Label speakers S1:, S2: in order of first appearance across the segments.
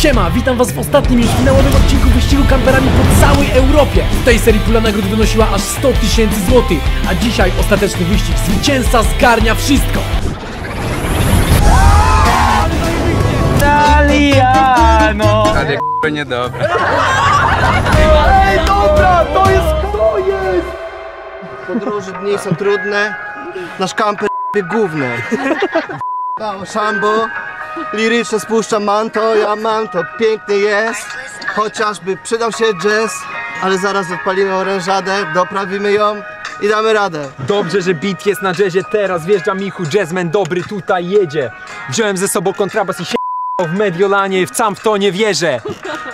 S1: Siema, witam was w ostatnim już finałowym odcinku wyścigu kamperami po całej Europie. W tej serii pula nagród wynosiła aż 100 tysięcy złotych, a dzisiaj ostateczny wyścig. Zwycięzca zgarnia wszystko.
S2: Italiano!
S3: Ale k***a niedobre.
S4: Podróże dni są trudne, nasz kamper główny. Mało szambo, lirycznie spuszczam manto, ja mam to, piękny jest. Chociażby przydał się jazz, ale zaraz odpalimy orężadę, doprawimy ją i damy radę.
S2: Dobrze, że beat jest na jazzie teraz, wjeżdża Michu, jazzman dobry tutaj jedzie. Wziąłem ze sobą kontrabas i się w Mediolanie, w sam w to nie wierzę.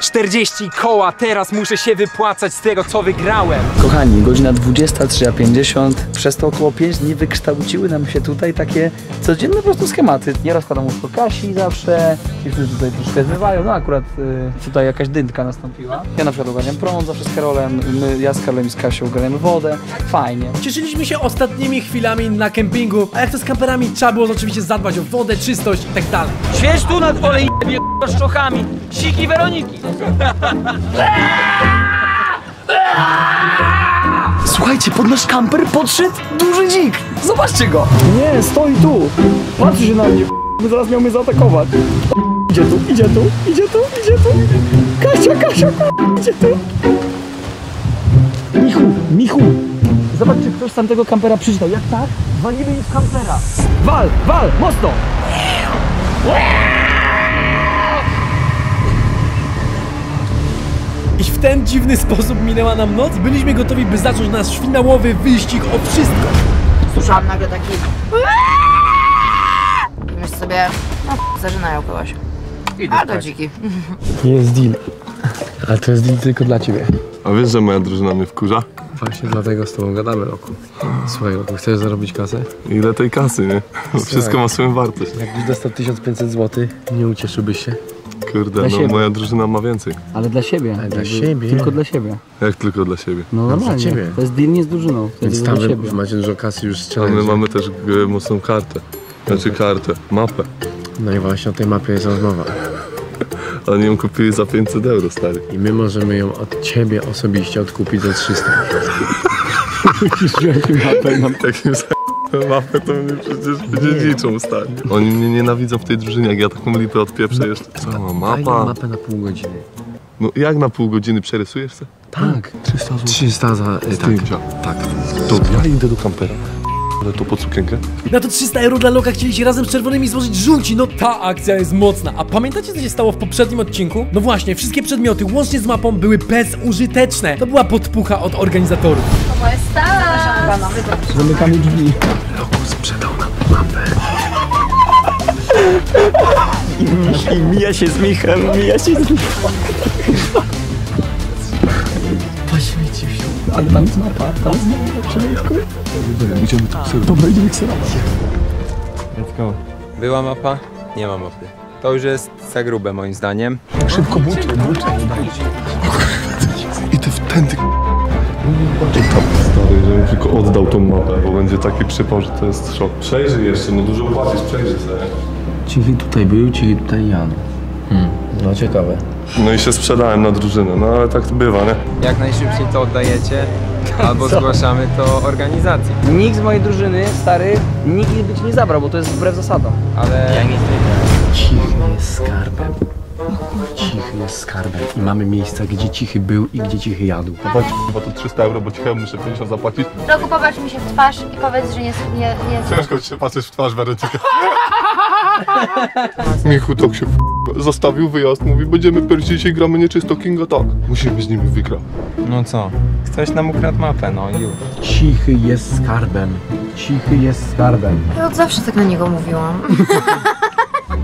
S2: 40 koła, teraz muszę się wypłacać z tego, co wygrałem.
S5: Kochani, godzina 23.50. Przez to około 5 dni wykształciły nam się tutaj takie codzienne po prostu schematy. Nie rozkładam łóżko Kasi zawsze, dziewczyny tutaj troszkę zmywają, no akurat y, tutaj jakaś dynka nastąpiła. Ja na przykład ogarniam prąd zawsze z Karolem, my, ja z Karolem i z Kasią ogarniamy wodę. Fajnie.
S1: Cieszyliśmy się ostatnimi chwilami na kempingu, a jak to z kamperami trzeba było oczywiście zadbać o wodę, czystość i tak dalej.
S2: Śwież tu nad olej z czochami. Siki Weroniki.
S5: Słuchajcie, pod nasz kamper podszedł duży dzik. Zobaczcie go. Nie, stoi tu. Patrzy się na mnie. Zaraz miał mnie zaatakować. Idzie tu, idzie tu, idzie tu, idzie tu. Kasia, Kasia, idzie tu. Michu, Michu. Zobacz, czy ktoś z tamtego kampera przeczytał. Jak tak? Walimy im w kampera. Wal, wal, mocno.
S1: I w ten dziwny sposób minęła nam noc byliśmy gotowi, by zacząć nasz finałowy wyścig o wszystko.
S6: Słyszałam nagle taki... I myślę sobie, no zażynają kogoś. A to dziki.
S7: Jest deal. Ale to jest deal tylko dla ciebie.
S8: A wiesz, że moja drużyna mnie wkurza?
S7: Właśnie dlatego z tobą gadamy, Roku. Słuchaj, Roku, chcesz zarobić kasę?
S8: Ile tej kasy, nie? Bo Wszystko ma swoją wartość.
S7: Jakbyś dostał 1500 zł, nie ucieszyłbyś się?
S8: Kurde,
S5: Dla
S8: no
S5: siebie.
S8: moja drużyna ma więcej.
S5: Ale dla siebie.
S7: Ale dla siebie.
S5: Tylko dla siebie.
S8: Jak tylko dla siebie.
S5: No normalnie.
S7: ciebie.
S5: To jest deal nie z drużyną. To
S7: Więc
S5: jest
S7: tam
S5: dla
S7: wy
S5: siebie.
S7: macie dużo kasy już z
S8: A my mamy też e, mocną kartę. Znaczy kartę, mapę.
S7: No i właśnie o tej mapie jest rozmowa.
S8: Oni ją kupili za 500 euro, stary.
S7: I my możemy ją od ciebie osobiście odkupić za 300. Musisz wziąć mapę na
S8: Takim za mapę to mnie przecież dziedziczą, stary. Oni mnie nienawidzą w tej drużynie, jak ja taką lipę odpieprzę jeszcze. Co,
S7: Daj
S8: mapa?
S7: mapę na pół godziny.
S8: No jak na pół godziny przerysujesz se?
S7: Tak. 300 zł. 300 za... y, Tak.
S8: Zdjęcia. Tak. To ja idę do kampera. Ale to po cukierkę?
S1: Na to 300 euro dla Loka chcieli się razem z czerwonymi złożyć żółci. No ta akcja jest mocna. A pamiętacie co się stało w poprzednim odcinku? No właśnie, wszystkie przedmioty łącznie z mapą były bezużyteczne. To była podpucha od organizatorów.
S5: Zamykamy drzwi.
S7: Sprzedał nam mapę.
S5: I mija się z Michem, mija się z Michem. Poświęcił się. Ale tam jest mapa, tam jest mapa, człowieku.
S8: Idziemy tak sobie.
S5: Dobra, idziemy kserować.
S2: Let's go. Była mapa? Nie ma mapy. To już jest za grube moim zdaniem.
S5: Szybko buczę, buczę.
S8: I ty wtedy tam stary, żebym tylko oddał tą mapę, bo będzie taki przypał, że to jest szok. Przejrzyj jeszcze, no dużo płacisz, przejrzyj sobie.
S7: Cichy tutaj był, cichy tutaj Jan. Hmm. No ciekawe.
S8: No i się sprzedałem na drużynę, no ale tak to bywa, nie?
S2: Jak najszybciej to oddajecie, albo zgłaszamy to organizacji.
S9: Nikt z mojej drużyny, stary, nigdy by ci nie zabrał, bo to jest wbrew zasadom.
S2: Ale
S7: Cichy jest skarbem. Cichy jest skarbem. I mamy miejsca, gdzie cichy był i gdzie cichy jadł.
S8: Zapłać bo to 300 euro, bo ci chyba muszę 50 zapłacić.
S10: Roku popatrz mi się w twarz i powiedz, że nie, nie, nie
S8: Ciężko ci się patrzeć w twarz, Weronika. Michu tak się f- zostawił wyjazd, mówi będziemy pierwsi dzisiaj gramy nieczysto Kinga, tak. Musimy z nimi wygrać.
S2: no co? Ktoś nam ukradł mapę, no i już.
S7: Cichy jest skarbem. Cichy jest skarbem.
S6: Ja od zawsze tak na niego mówiłam.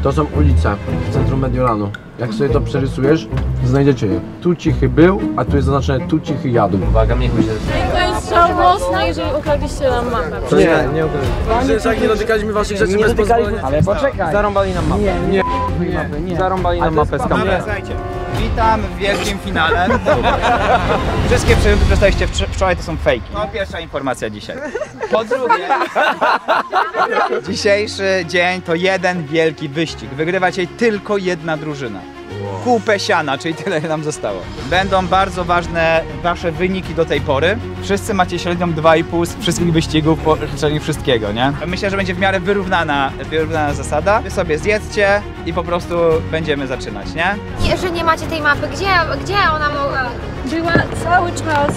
S7: To są ulice w centrum Mediolanu. Jak sobie to przerysujesz, znajdziecie je. Tu cichy był, a tu jest zaznaczone tu cichy jadł.
S2: Uwaga, Michu się...
S10: To jest żałosne, jeżeli ukradliście nam mapę.
S2: Nie, nie ukradli.
S7: tak nie dotykaliśmy waszych rzeczy
S9: Nie dotykaliśmy, ale poczekaj.
S2: Zarąbali nam mapę.
S9: Nie, nie, nie.
S2: Zarąbali nam mapę z kamerą.
S11: Witam w wielkim finale. Wszystkie przedmioty, które dostaliście wcz- wczoraj, to są fejki. No, pierwsza informacja dzisiaj. Po drugie, dzisiejszy dzień to jeden wielki wyścig. Wygrywa dzisiaj tylko jedna drużyna. Kupę siana, czyli tyle nam zostało. Będą bardzo ważne wasze wyniki do tej pory. Wszyscy macie średnią 2,5 z wszystkich wyścigów, po liczeniu wszystkiego, nie? Myślę, że będzie w miarę wyrównana, wyrównana zasada. Wy sobie zjedzcie i po prostu będziemy zaczynać, nie?
S10: Nie, że nie macie tej mapy. Gdzie, gdzie ona mogła?
S3: Była cały czas,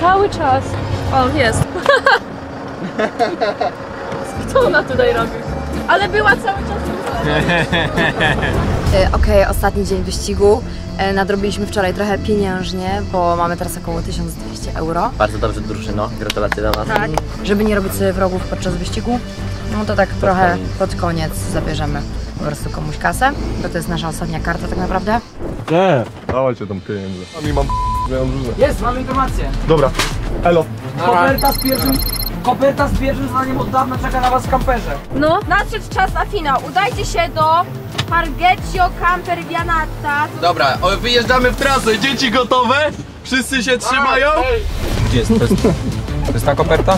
S3: cały czas. O, jest. Co ona tutaj robi? Ale była cały czas
S6: E, Okej, ostatni dzień wyścigu. E, Nadrobiliśmy wczoraj trochę pieniężnie, bo mamy teraz około 1200 euro.
S12: Bardzo dobrze drużyno, gratulacje dla nas.
S6: Tak. Żeby nie robić sobie wrogów podczas wyścigu, no to tak trochę pod koniec zabierzemy po prostu komuś kasę, bo to jest nasza ostatnia karta tak naprawdę.
S13: Nie. Dawajcie tam mi mam różne.
S12: Jest, mamy informację.
S13: Dobra. Elo.
S12: Koperta z pierwszym, koperta z pierwszym zdaniem od dawna czeka na was w kamperze.
S3: No, nadszedł czas na finał. Udajcie się do Pargeccio Camper Vianata.
S14: Dobra, o, wyjeżdżamy w trasę. Dzieci gotowe? Wszyscy się trzymają?
S2: Gdzie jest? To jest, to ta koperta?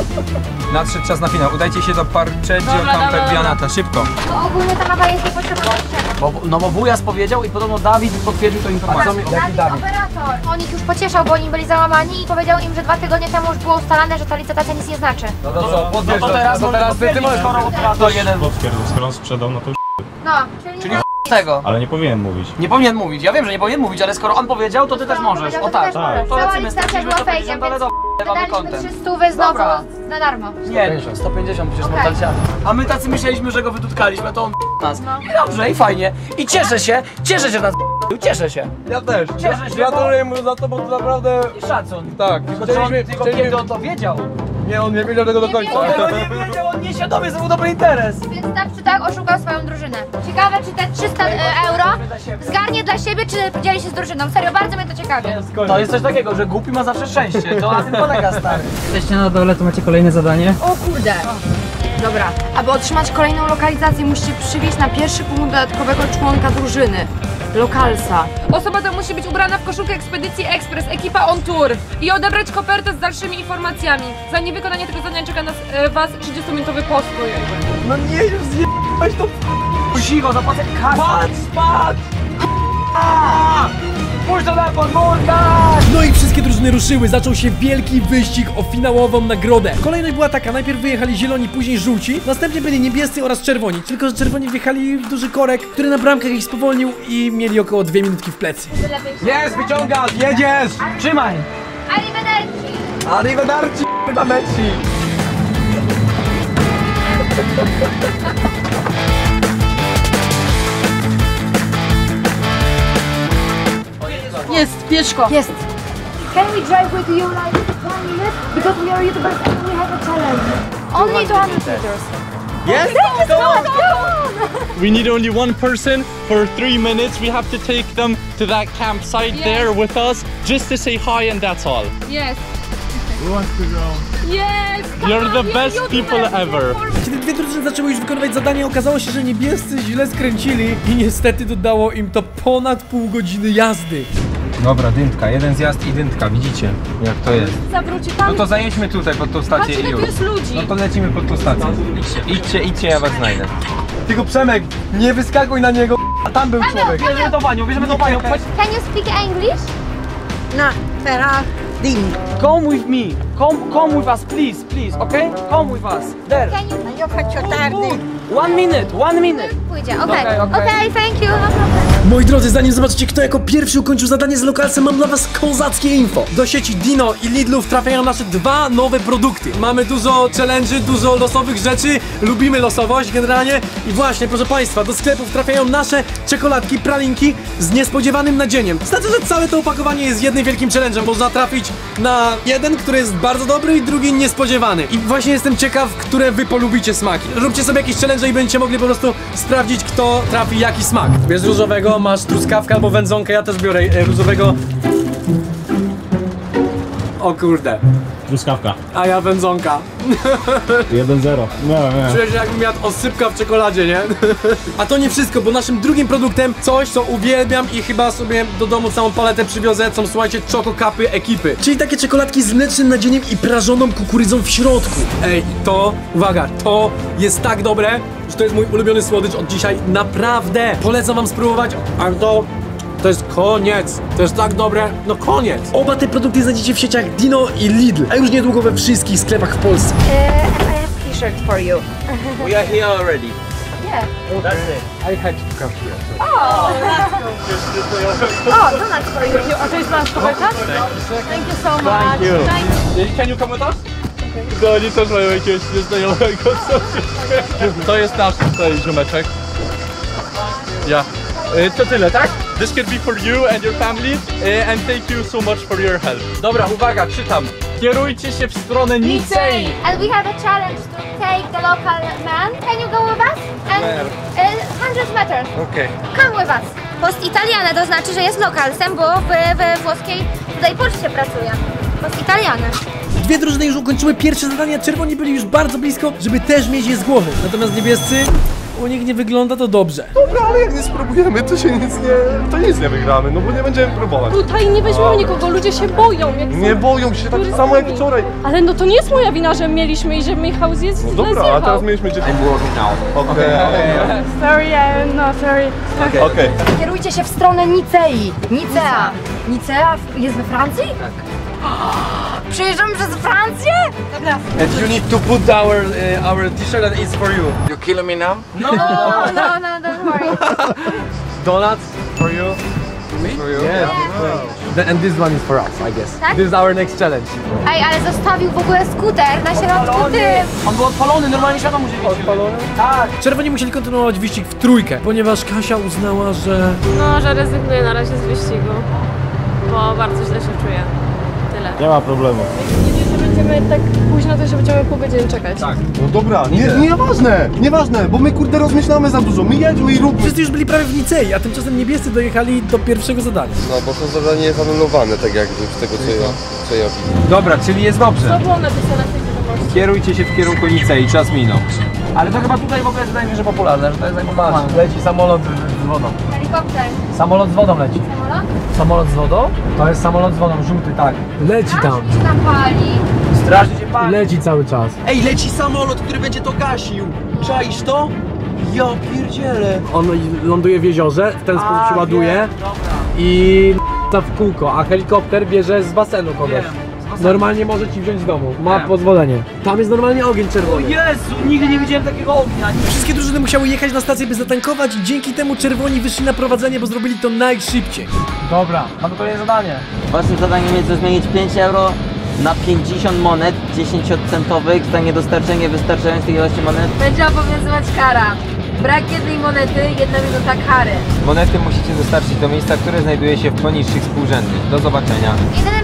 S2: Nadszedł czas na finał. Udajcie się do Parcheggio
S3: Dobra,
S2: Camper
S3: dobra,
S2: Vianata. Szybko.
S10: Bo ogólnie ta mapa jest niepotrzebna.
S12: Bo, no bo wujas powiedział i podobno Dawid potwierdził tę informację.
S10: Dawid, operator. On ich już pocieszał, bo oni byli załamani i powiedział im, że dwa tygodnie temu już było ustalane, że ta licytacja nic nie znaczy.
S12: No to co, no to teraz, no to teraz ty, ty możesz operator jeden
S13: skoro on sprzedał, no to już
S10: No, czyli,
S12: Czyli z tego.
S13: Ale nie powinien mówić.
S12: Nie powinien mówić, ja wiem, że nie powinien mówić, ale skoro on powiedział, to ty też
S10: on
S12: możesz. O tak,
S10: możesz.
S12: to lecimy,
S10: licytacja
S12: straciliśmy
S10: była
S12: 150,
S10: fejkiem,
S12: ale mamy
S10: wydaliśmy
S12: content.
S10: 300 znowu
S12: Dobra.
S10: na darmo.
S12: Nie, 150 przecież
S10: Okej.
S12: mortalciami. A my tacy myśleliśmy, że go wytutkaliśmy, to on nas. I dobrze, i fajnie. I cieszę się, cieszę się, że nas cieszę się.
S14: Ja też.
S12: Cieszę się,
S14: Gratuluję mu za to, bo to naprawdę...
S12: I szacun.
S14: Tak,
S12: Tylko, on, tylko kiedy on to wiedział?
S14: Nie, on nie wiedział tego do
S10: Nie
S14: końca.
S10: wiedział.
S12: On nie wiedział, on nieświadomie zrobił dobry interes.
S10: Więc tak czy tak oszukał swoją drużynę. Ciekawe, czy te 300 e, euro zgarnie dla siebie, czy podzieli się z drużyną. Serio, bardzo mnie to ciekawi.
S12: To jest coś takiego, że głupi ma zawsze szczęście. To na tym polega, stary. Jesteście na dole, to macie kolejne zadanie.
S6: O kurde! Dobra, aby otrzymać kolejną lokalizację, musicie przywieźć na pierwszy punkt dodatkowego członka drużyny. Lokalsa.
S3: Osoba ta musi być ubrana w koszulkę Ekspedycji Express, ekipa on tour i odebrać kopertę z dalszymi informacjami. Za niewykonanie tego zadania czeka nas, e, was 30-minutowy postój.
S12: No nie, już zjebałeś to Cicho, zapłacę kasę. Patrz, patrz! Puść telefon, montaż!
S7: No i wszystkie drużyny ruszyły, zaczął się wielki wyścig o finałową nagrodę. Kolejność była taka, najpierw wyjechali zieloni, później żółci, następnie byli niebiescy oraz czerwoni, tylko że czerwoni wjechali w duży korek, który na bramkach ich spowolnił i mieli około dwie minutki w plecy.
S14: Jest, wyciągasz, jedziesz!
S12: Trzymaj!
S10: Arrivederci!
S14: Arrivederci, chyba meci!
S3: Jest, pieszko.
S6: Jest.
S10: Can we drive with you like one minute? Because we are YouTubers and we have a challenge. Only 200 meters.
S14: Yes?
S10: Go on, go on!
S15: We need only one person for three minutes. We have to take them to that campsite
S3: Yeah.
S15: there with us just to say hi, and that's all.
S3: Jest. Jest!
S15: You're the best people ever.
S7: Kiedy dwie drużyny zaczęły już wykonywać zadanie, okazało się, że niebiescy źle skręcili i niestety dodało im to ponad pół godziny jazdy.
S2: Dobra, dyntka. Jeden zjazd i dyntka. Widzicie, jak to jest.
S3: Zawróci
S2: No
S3: tam.
S2: to zajedźmy tutaj pod tą stację
S3: Patrzcie,
S2: i już.
S3: jest ludzi.
S2: No to lecimy pod tą stację. Idźcie, idźcie, idźcie, ja was znajdę.
S14: Tylko Przemek, nie wyskakuj na niego, a tam był człowiek.
S12: Bierzemy to panią, bierzemy to panią. Chodź.
S10: Can you speak English?
S12: Come with me. Come, come with us, please, please, okay? Come with us. There.
S10: Can you...
S12: One minute, one minute.
S10: Pójdzie, okej.
S12: Okej, okej.
S10: Okej, thank you, no problem.
S7: Moi drodzy, zanim zobaczycie kto jako pierwszy ukończył zadanie z lokalsem, mam dla was kozackie info. Do sieci Dino i Lidlów trafiają nasze dwa nowe produkty. Mamy dużo challenge'y, dużo losowych rzeczy, lubimy losowość generalnie i właśnie, proszę państwa, do sklepów trafiają nasze czekoladki, pralinki z niespodziewanym nadzieniem. Znaczy, że całe to opakowanie jest jednym wielkim challenge'em. Można trafić na jeden, który jest bardzo dobry i drugi niespodziewany. I właśnie jestem ciekaw, które wy polubicie smaki. Róbcie sobie jakieś challenge i będziecie mogli po prostu sprawdzić, kto trafi jaki smak. Bierz różowego, masz truskawkę albo wędzonkę, ja też biorę e, różowego. O kurde,
S13: Truskawka.
S7: a ja wędzonka.
S13: 1-0. Nie, nie.
S7: Czuję się jakbym jadł osypka w czekoladzie, nie? A to nie wszystko, bo naszym drugim produktem, coś co uwielbiam i chyba sobie do domu całą paletę przywiozę, są słuchajcie, czokokapy ekipy. Czyli takie czekoladki z mlecznym nadzieniem i prażoną kukurydzą w środku. Ej, to, uwaga, to jest tak dobre, że to jest mój ulubiony słodycz od dzisiaj, naprawdę. Polecam wam spróbować, a to
S1: To jest koniec. To jest tak dobre, no koniec. Oba te produkty znajdziecie w sieciach Dino i Lidl, a już niedługo we wszystkich sklepach w Polsce.
S10: I have t-shirt for you.
S12: We are here already.
S10: Yeah.
S12: That's it.
S7: I had to come here.
S10: Oh. oh, donuts for you.
S3: A to jest nasz komentarz? Thank you so much.
S15: Thank you.
S3: Thank
S15: Can you come with us? No, oni też mają jakiegoś nieznajomego. To jest nasz tutaj ziomeczek. Ja. Y, To tyle, tak? This could be for you and your family y, and thank you so much for your help. Dobra, uwaga, czytam. Kierujcie się w stronę Nicei.
S10: And we have a challenge to take the local man. Can you go with us? And uh, 100 meters.
S15: Okej.
S10: Come with us. Post italiane to znaczy, że jest lokalsem, bo w, we włoskiej tutaj poczcie pracuje. Post italiane.
S1: Dwie drużyny już ukończyły pierwsze zadania, czerwoni byli już bardzo blisko, żeby też mieć je z głowy. Natomiast niebiescy, u nich nie wygląda to dobrze.
S8: Dobra, ale jak nie spróbujemy, to się nic nie... to nic nie wygramy, no bo nie będziemy próbować.
S3: Tutaj nie weźmiemy nikogo, ludzie się boją. Jak
S8: Nie
S3: są
S8: boją się tak samo jak wczoraj.
S3: Ale no to nie jest moja wina, że mieliśmy i że Michał jest
S8: No dobra, a teraz mieliśmy gdzie... I'm working now. Okej,
S3: Sorry, I- no sorry.
S8: okej. Okej.
S6: Kierujcie się w stronę Nicei. Nicea. Nicea w- jest we Francji? Tak. Przyjeżdżamy przez Francję?
S12: And you need to put our uh, our t-shirt and it's for you. You kill me now?
S10: No, no, no, don't worry.
S7: Donuts for you. For you? Yes. The- And this one is for us, I guess.
S10: Tak?
S7: This is our next challenge.
S10: Ej, ale zostawił w ogóle skuter na środku tym.
S12: On był odpalony, normalnie musi być. Odpalony? Tak.
S1: Czerwoni musieli kontynuować wyścig w trójkę, ponieważ Kasia uznała, że...
S3: No, że rezygnuję na razie z wyścigu, bo bardzo źle się czuję. Tyle.
S8: Nie ma problemu.
S3: Jeśli będziemy tak późno, to jeszcze będziemy pół godziny czekać. Tak.
S8: No dobra, nie, nieważne, nieważne, bo my kurde rozmyślamy za dużo, my jedźmy i róbmy.
S1: Wszyscy już byli prawie w Nicei, a tymczasem niebiescy dojechali do pierwszego zadania.
S16: No bo to zadanie jest anulowane, tak jakby z tego co ja, co ja widzę.
S7: Dobra, czyli jest dobrze.
S3: To było napisane w tej wiadomości.
S7: Kierujcie się w kierunku Nicei, czas minął.
S12: Ale to chyba tutaj w ogóle się, że popularne, że to jest najpopularniejsze.
S7: leci samolot z wodą.
S10: Helikopter.
S7: Samolot z wodą leci.
S10: Samolot?
S7: Samolot z wodą? To jest samolot z wodą, żółty, tak. Leci tam.
S10: Czy tam pali?
S12: Strasznie się pali.
S7: Leci cały czas.
S12: Ej, leci samolot, który będzie to gasił. Czaisz to? Ja pierdzielę.
S7: On ląduje w jeziorze, w ten sposób się ładuje i ta w kółko, a helikopter bierze z basenu kogoś.
S12: Wiem,
S7: Normalnie może ci wziąć z domu, ma
S12: Wiem.
S7: pozwolenie. Tam jest normalnie ogień
S12: O
S7: czerwony.
S12: Jezu, nigdy nie widziałem takiego ognia.
S1: Wszystkie drużyny musiały jechać na stację, by zatankować i dzięki temu czerwoni wyszli na prowadzenie, bo zrobili to najszybciej.
S12: Dobra, mamy kolejne zadanie.
S17: Waszym zadaniem jest zmienić 5 euro na 50 monet 10-centowych za niedostarczenie wystarczającej ilości monet.
S6: Będzie obowiązywać kara. Brak jednej monety, jedna minuta kary.
S7: Monety musicie dostarczyć do miejsca, które znajduje się w poniższych współrzędnych. Do zobaczenia.
S10: Minusem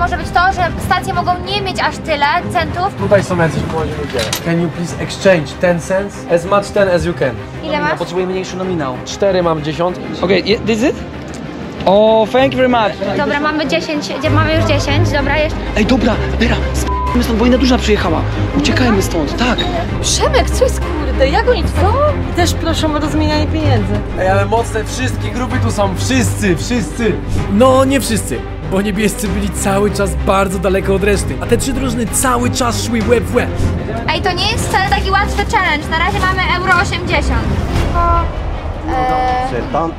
S10: może być to, że stacje mogą nie mieć aż tyle centów.
S7: Tutaj są jacyś młodzi ludzie. Can you please exchange 10 cents? As much ten as you can.
S10: Ile masz?
S12: Potrzebuję mniejszy nominał.
S7: 4 mam dziesiątki.
S5: Okej, okay, this it? Oh, thank you very much.
S10: Dobra, mamy 10, mamy już 10, dobra, jeszcze.
S12: Ej, dobra, Bera, sp***my stąd, bo inna duża przyjechała. Uciekajmy stąd, tak.
S3: Przemek, co jest kurde? Jak oni co? I też proszą o rozmienianie pieniędzy.
S7: Ej, ale mocne wszystkie grupy tu są. Wszyscy, wszyscy.
S1: No, nie wszyscy, bo niebiescy byli cały czas bardzo daleko od reszty, a te trzy drużyny cały czas szły łeb w łeb.
S10: Ej, to nie jest wcale taki łatwy challenge. Na razie mamy euro 80. Tylko... E,
S13: 70,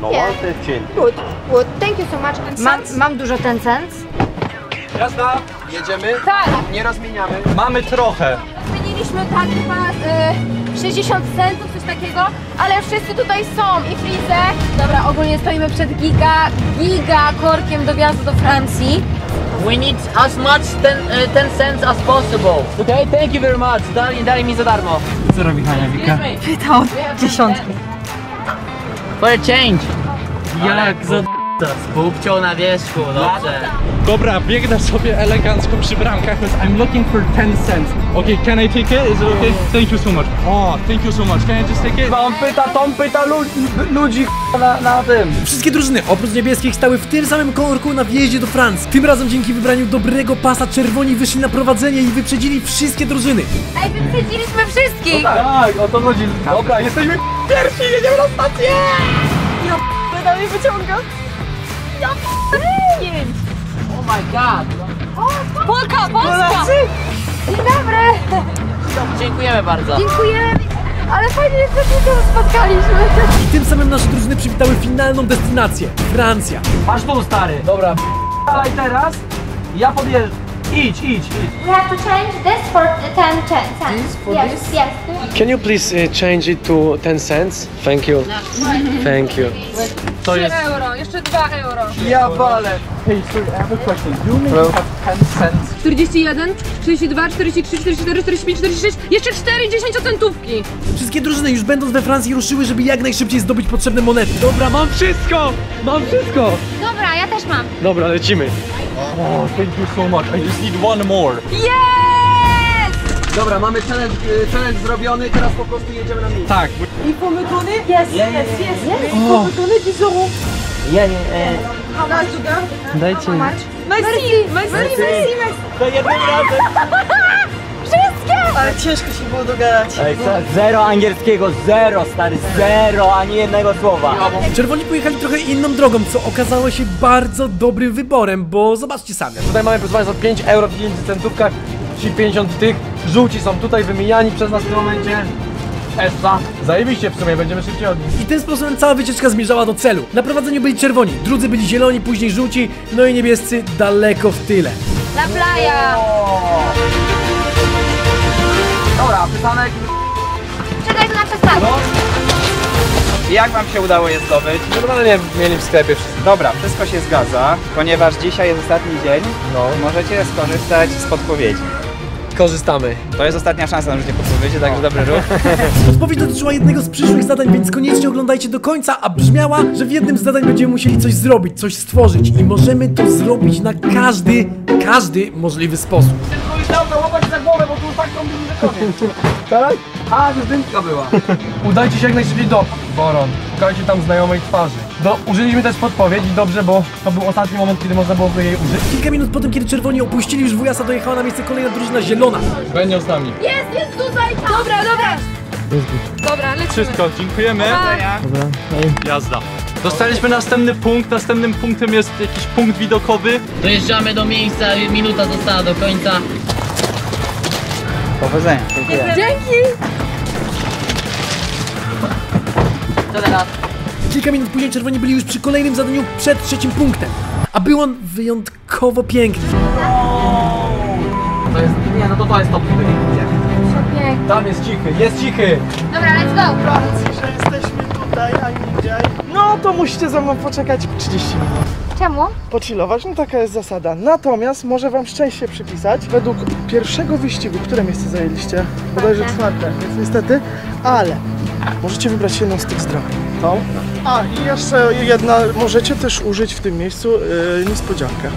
S13: 90.
S10: good, good. Thank you so much.
S6: Mam, mam dużo ten cent.
S12: Jazda, jedziemy.
S10: Tak.
S12: Nie rozmieniamy. Mamy trochę.
S10: Zmieniliśmy tak chyba e, 60 centów, coś takiego, ale wszyscy tutaj są i Frize.
S3: Dobra, ogólnie stoimy przed giga, giga korkiem do wjazdu do Francji.
S17: We need as much ten, uh, 10 cents as possible. Okay, thank you very much. Dali, dali mi za darmo.
S12: Co robi Hania Wika?
S3: Pytał dziesiątki.
S17: For a change. Jak za z pupcią na wierzchu, dobrze.
S15: Dobra, biegnę sobie elegancko przy bramkach, because I'm looking for 10 cents. Okay, can I take it? Is it okay? Thank you so much. Oh, thank you so much. Can I just take it?
S12: On pyta, Tom pyta ludzi, ludzi na, na tym.
S1: Wszystkie drużyny, oprócz niebieskich, stały w tym samym korku na wjeździe do Francji. Tym razem dzięki wybraniu dobrego pasa czerwoni wyszli na prowadzenie i wyprzedzili wszystkie drużyny.
S10: Ej, wyprzedziliśmy wszystkich.
S12: Tak, o to chodzi. Dobra, jesteśmy pierwsi, jedziemy na stację!
S3: Ja p***, wyciąga. Ja p***,
S17: Oh my god.
S3: Polka, Polska!
S10: Dzień dobry.
S17: Dziękujemy bardzo.
S10: Dziękujemy. Ale fajnie, że się spotkaliśmy.
S1: I tym samym nasze drużyny przywitały finalną destynację Francja.
S9: Masz tu, stary. Dobra, p***aj teraz. Ja podjeżdżam. Idź, idź, idź.
S10: We have to change this for 10 cents. This
S12: for
S10: yes,
S12: this?
S10: Yes.
S12: Can you please uh, change it to 10 cents? Thank you. Thank you.
S3: To 3 euro, jeszcze 2 euro.
S11: Ja walę. Hey, sorry, I have a question. You may have 10 cents.
S3: 41, 42, 43, 44, 45, 46, jeszcze 4 10-centówki.
S1: Wszystkie drużyny już będąc we Francji ruszyły, żeby jak najszybciej zdobyć potrzebne monety.
S12: Dobra, mam wszystko! Mam wszystko!
S10: Dobra, ja też mam.
S12: Dobra, lecimy.
S15: Oh, thank you so much. I just need one more.
S10: Yes!
S11: Dobra, mamy challenge, y, challenge zrobiony, teraz po prostu jedziemy na miejsce.
S15: Tak.
S3: Il faut me donner Yes,
S18: Yeah,
S3: yes,
S18: yeah,
S3: yes,
S18: yeah.
S3: yes. Il faut me donner 10 euros.
S18: Ja nie, e,
S3: How much you got?
S12: Dajcie mi.
S3: Merci, merci, merci, merci.
S18: To jednym razem.
S9: Ale ciężko się było dogadać.
S18: Ej, co? Zero angielskiego, zero stary, zero, ani jednego słowa.
S1: Czerwoni pojechali trochę inną drogą, co okazało się bardzo dobrym wyborem, bo zobaczcie sami.
S7: Tutaj mamy proszę Państwa 5 euro w 5 centówkach, ci 50 tych. Żółci są tutaj wymieniani przez nas w tym momencie. Essa. Zajebiście w sumie, będziemy szybciej od nich.
S1: I tym sposobem cała wycieczka zmierzała do celu. Na prowadzeniu byli czerwoni, drudzy byli zieloni, później żółci, no i niebiescy daleko w tyle.
S10: La playa.
S11: Dobra, pytanek.
S10: Czekaj, na przestawę.
S11: Jak wam się udało je zdobyć?
S7: Normalnie mieli w sklepie wszystko.
S11: Dobra, wszystko się zgadza. Ponieważ dzisiaj jest ostatni dzień,
S7: No.
S11: możecie skorzystać z podpowiedzi.
S7: Korzystamy.
S11: To jest ostatnia szansa na użycie podpowiedzi, także dobry ruch.
S1: Odpowiedź dotyczyła jednego z przyszłych zadań, więc koniecznie oglądajcie do końca, a brzmiała, że w jednym z zadań będziemy musieli coś zrobić, coś stworzyć i możemy to zrobić na każdy, każdy możliwy sposób.
S9: Tak że? A, już dymka była.
S7: Udajcie się jak najszybciej do Boron. Szukajcie tam znajomej twarzy. Do, użyliśmy też podpowiedzi, dobrze, bo to był ostatni moment, kiedy można było jej użyć.
S1: Kilka minut po tym, kiedy czerwoni opuścili już wujasa, dojechała na miejsce kolejna drużyna zielona.
S7: Będą z nami.
S3: Jest, jest tutaj. Dobra, dobra. Dobra, lecimy.
S15: Wszystko, dziękujemy.
S3: Pa.
S12: Dobra,
S15: Jazda. Dostaliśmy następny punkt. Następnym punktem jest jakiś punkt widokowy.
S19: Dojeżdżamy do miejsca, minuta została do końca.
S11: Powodzenia. Dziękuję.
S3: Dzięki.
S19: Co teraz?
S1: Kilka minut później czerwoni byli już przy kolejnym zadaniu przed trzecim punktem. A był on wyjątkowo piękny.
S7: To jest, nie, no to to jest top tutaj.
S10: Pięknie.
S7: Tam jest cichy, jest cichy.
S10: Dobra, let's go.
S9: Francji, że jesteśmy tutaj, a indziej. No to musicie za mną poczekać 30 minut.
S10: Czemu?
S9: Pochillować, no taka jest zasada. Natomiast może wam szczęście przypisać. Według pierwszego wyścigu, które miejsce zajęliście? Bodajże czwarte, więc niestety, ale możecie wybrać jedną z tych stron. Tą. A i jeszcze jedna, możecie też użyć w tym miejscu yy, niespodziankę.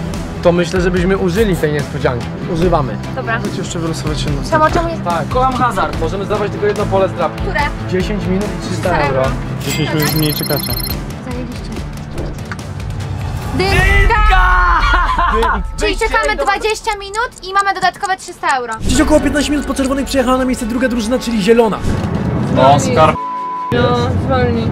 S7: To myślę, żebyśmy użyli tej niespodzianki. Używamy.
S10: Dobra.
S9: Możecie jeszcze wylosować jedną z
S10: Czemu, czemu jest...
S7: Tak.
S9: Kołam hazard.
S7: Możemy zdawać tylko jedno pole z drapki.
S10: Które?
S7: 10 minut i 300
S10: 300
S7: euro.
S10: euro.
S9: 10 minut mniej czekacie.
S10: Dynka! Czyli czekamy 20 minut i mamy dodatkowe 300 euro.
S1: Gdzieś około 15 minut po czerwonych przyjechała na miejsce druga drużyna, czyli zielona.
S15: Oskar.
S3: No, zwolnij.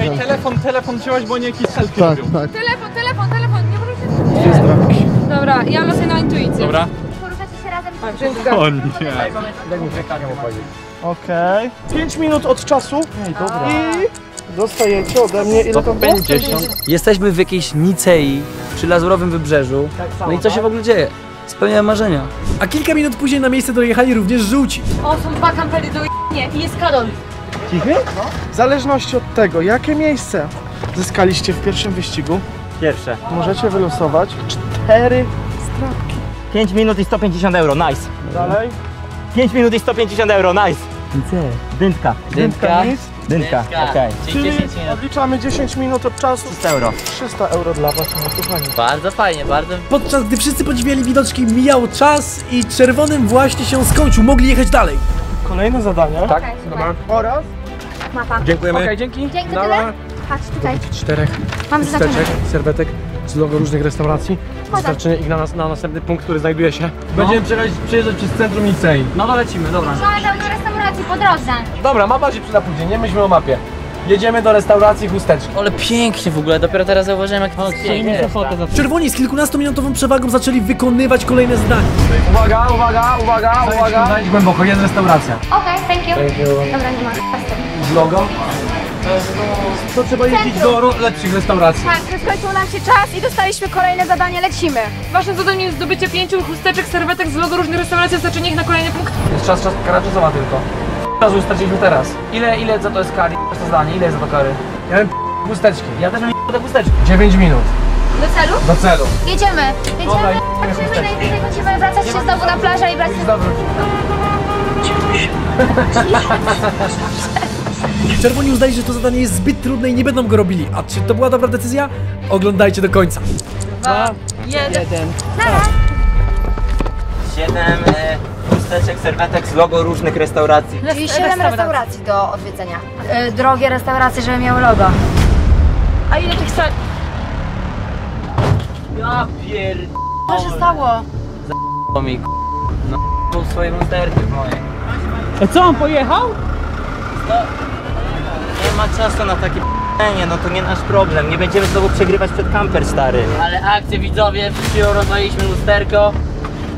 S15: Ej, telefon, telefon wziąłeś, bo nie jakiś selfie
S9: Tak,
S15: robią.
S9: tak.
S3: Telefon, telefon, telefon, nie możecie...
S9: Jest drapki?
S3: Dobra, ja losuję na intuicję.
S15: Dobra.
S10: Poruszacie się razem.
S3: Tak.
S15: O nie.
S7: Czekanie mu.
S9: Okej. 5 minut od czasu. I dostajecie ode mnie ile tam było?
S5: Jesteśmy w jakiejś Nicei przy Lazurowym Wybrzeżu. No i co się w ogóle dzieje? Spełniałem marzenia.
S1: A kilka minut później na miejsce dojechali również żółci.
S3: O, są dwa kampery do nie i jest Karol.
S9: Cichy? W zależności od tego, jakie miejsce zyskaliście w pierwszym wyścigu,
S18: Pierwsze.
S9: możecie wylosować cztery strapki.
S18: 5 minut i 150 euro, nice.
S9: Dalej.
S18: 5 minut i 150 euro, nice. Dyntka.
S9: Dynka nic.
S18: Dyntka, okej.
S9: Czyli odliczamy 10 minut od czasu.
S18: 300 euro.
S9: 300 euro dla was, moi kochani.
S19: Bardzo fajnie, bardzo...
S1: Podczas gdy wszyscy podziwiali widoczki, mijał czas i czerwonym właśnie się skończył. Mogli jechać dalej.
S9: Kolejne zadanie.
S7: Tak,
S10: Okej,
S7: dobra.
S9: Oraz
S10: Mapa.
S7: Dziękujemy.
S9: Okej, dzięki.
S10: Dzięki, to tyle? Patrz tutaj.
S7: Czterech
S10: Mam zaznaczone.
S7: chusteczek, serwetek z logo różnych restauracji. Wystarczy ich na, nas, na następny punkt, który znajduje się. Będziemy przejeżdżać, przejeżdżać przez centrum Nicei.
S9: No to lecimy, dobra.
S10: Mamy pełno restauracji po drodze.
S7: Dobra, mapa się przyda później, nie myślmy o mapie. Jedziemy do restauracji chusteczki.
S19: Ale pięknie w ogóle, dopiero teraz zauważyłem jak to pięknie.
S1: Czerwoni z kilkunastominutową przewagą zaczęli wykonywać kolejne zdania.
S7: Uwaga, uwaga, uwaga, uwaga. Zajdź głęboko, jest restauracja.
S10: Okej, thank you.
S7: Thank you.
S10: Dobra, nie ma.
S7: Z logo? To trzeba jeździć do ro- lepszych restauracji.
S20: Tak, skończył nam się czas i dostaliśmy kolejne zadanie, lecimy. Waszym zadaniem jest zdobycie pięciu chusteczek, serwetek z logo różnych restauracji, zaczęcie ich na kolejny punkt.
S7: Jest czas, czas, kara czasowa tylko. Razu straciliśmy teraz. Ile, ile za to jest kary? To zdanie, ile jest za to kary? Ja bym chusteczki. Ja też bym te chusteczki. 9 minut.
S10: Do celu?
S7: Do celu.
S10: Jedziemy. Jedziemy,
S7: Dobra,
S10: patrzymy, najwyżej będziemy wracać się znowu na plażę i brać...
S1: Czerwoni uznali, że to zadanie jest zbyt trudne i nie będą go robili. A czy to była dobra decyzja? Oglądajcie do końca.
S19: Dwa, jeden.
S18: Siedem e, chusteczek, serwetek z logo różnych restauracji.
S6: Czyli 7 restauracji do odwiedzenia. Y, drogie restauracje, żeby miały logo.
S20: A ile tych sal...
S18: Ja pier...
S6: Co się stało?
S18: O mi k- No był swoje lusterki w mojej.
S19: A co, on pojechał?
S18: No, ma czasu na takie p***enie, no to nie nasz problem. Nie będziemy znowu przegrywać przed kamper, stary.
S19: Ale akcję widzowie, chwilą rozwaliliśmy lusterko.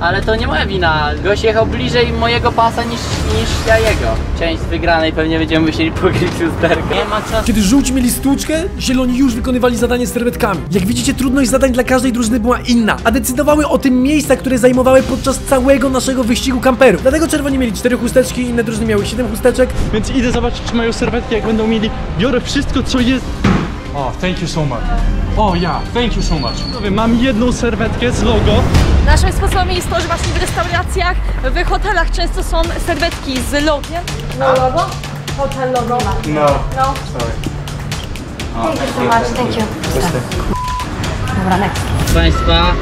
S19: Ale to nie moja wina. Gość jechał bliżej mojego pasa niż, niż ja jego. Część wygranej pewnie będziemy musieli pokryć lusterko. Nie ma czasu.
S1: Kiedy żółci mieli stłuczkę, zieloni już wykonywali zadanie z serwetkami. Jak widzicie, trudność zadań dla każdej drużyny była inna, a decydowały o tym miejsca, które zajmowały podczas całego naszego wyścigu kamperów. Dlatego czerwoni mieli 4 chusteczki, inne drużyny miały 7 chusteczek.
S15: Więc idę zobaczyć, czy mają serwetki, jak będą mieli. Biorę wszystko, co jest. O, thank you so much. O, ja, thank you so much. Mam jedną serwetkę z logo.
S20: Naszym sposobem jest to, że właśnie w restauracjach, w hotelach często są serwetki z logiem. No logo? Hotel logo.
S15: No.
S20: No.
S10: Thank you so much, thank you.
S6: Dobra, next.
S19: Proszę Państwa,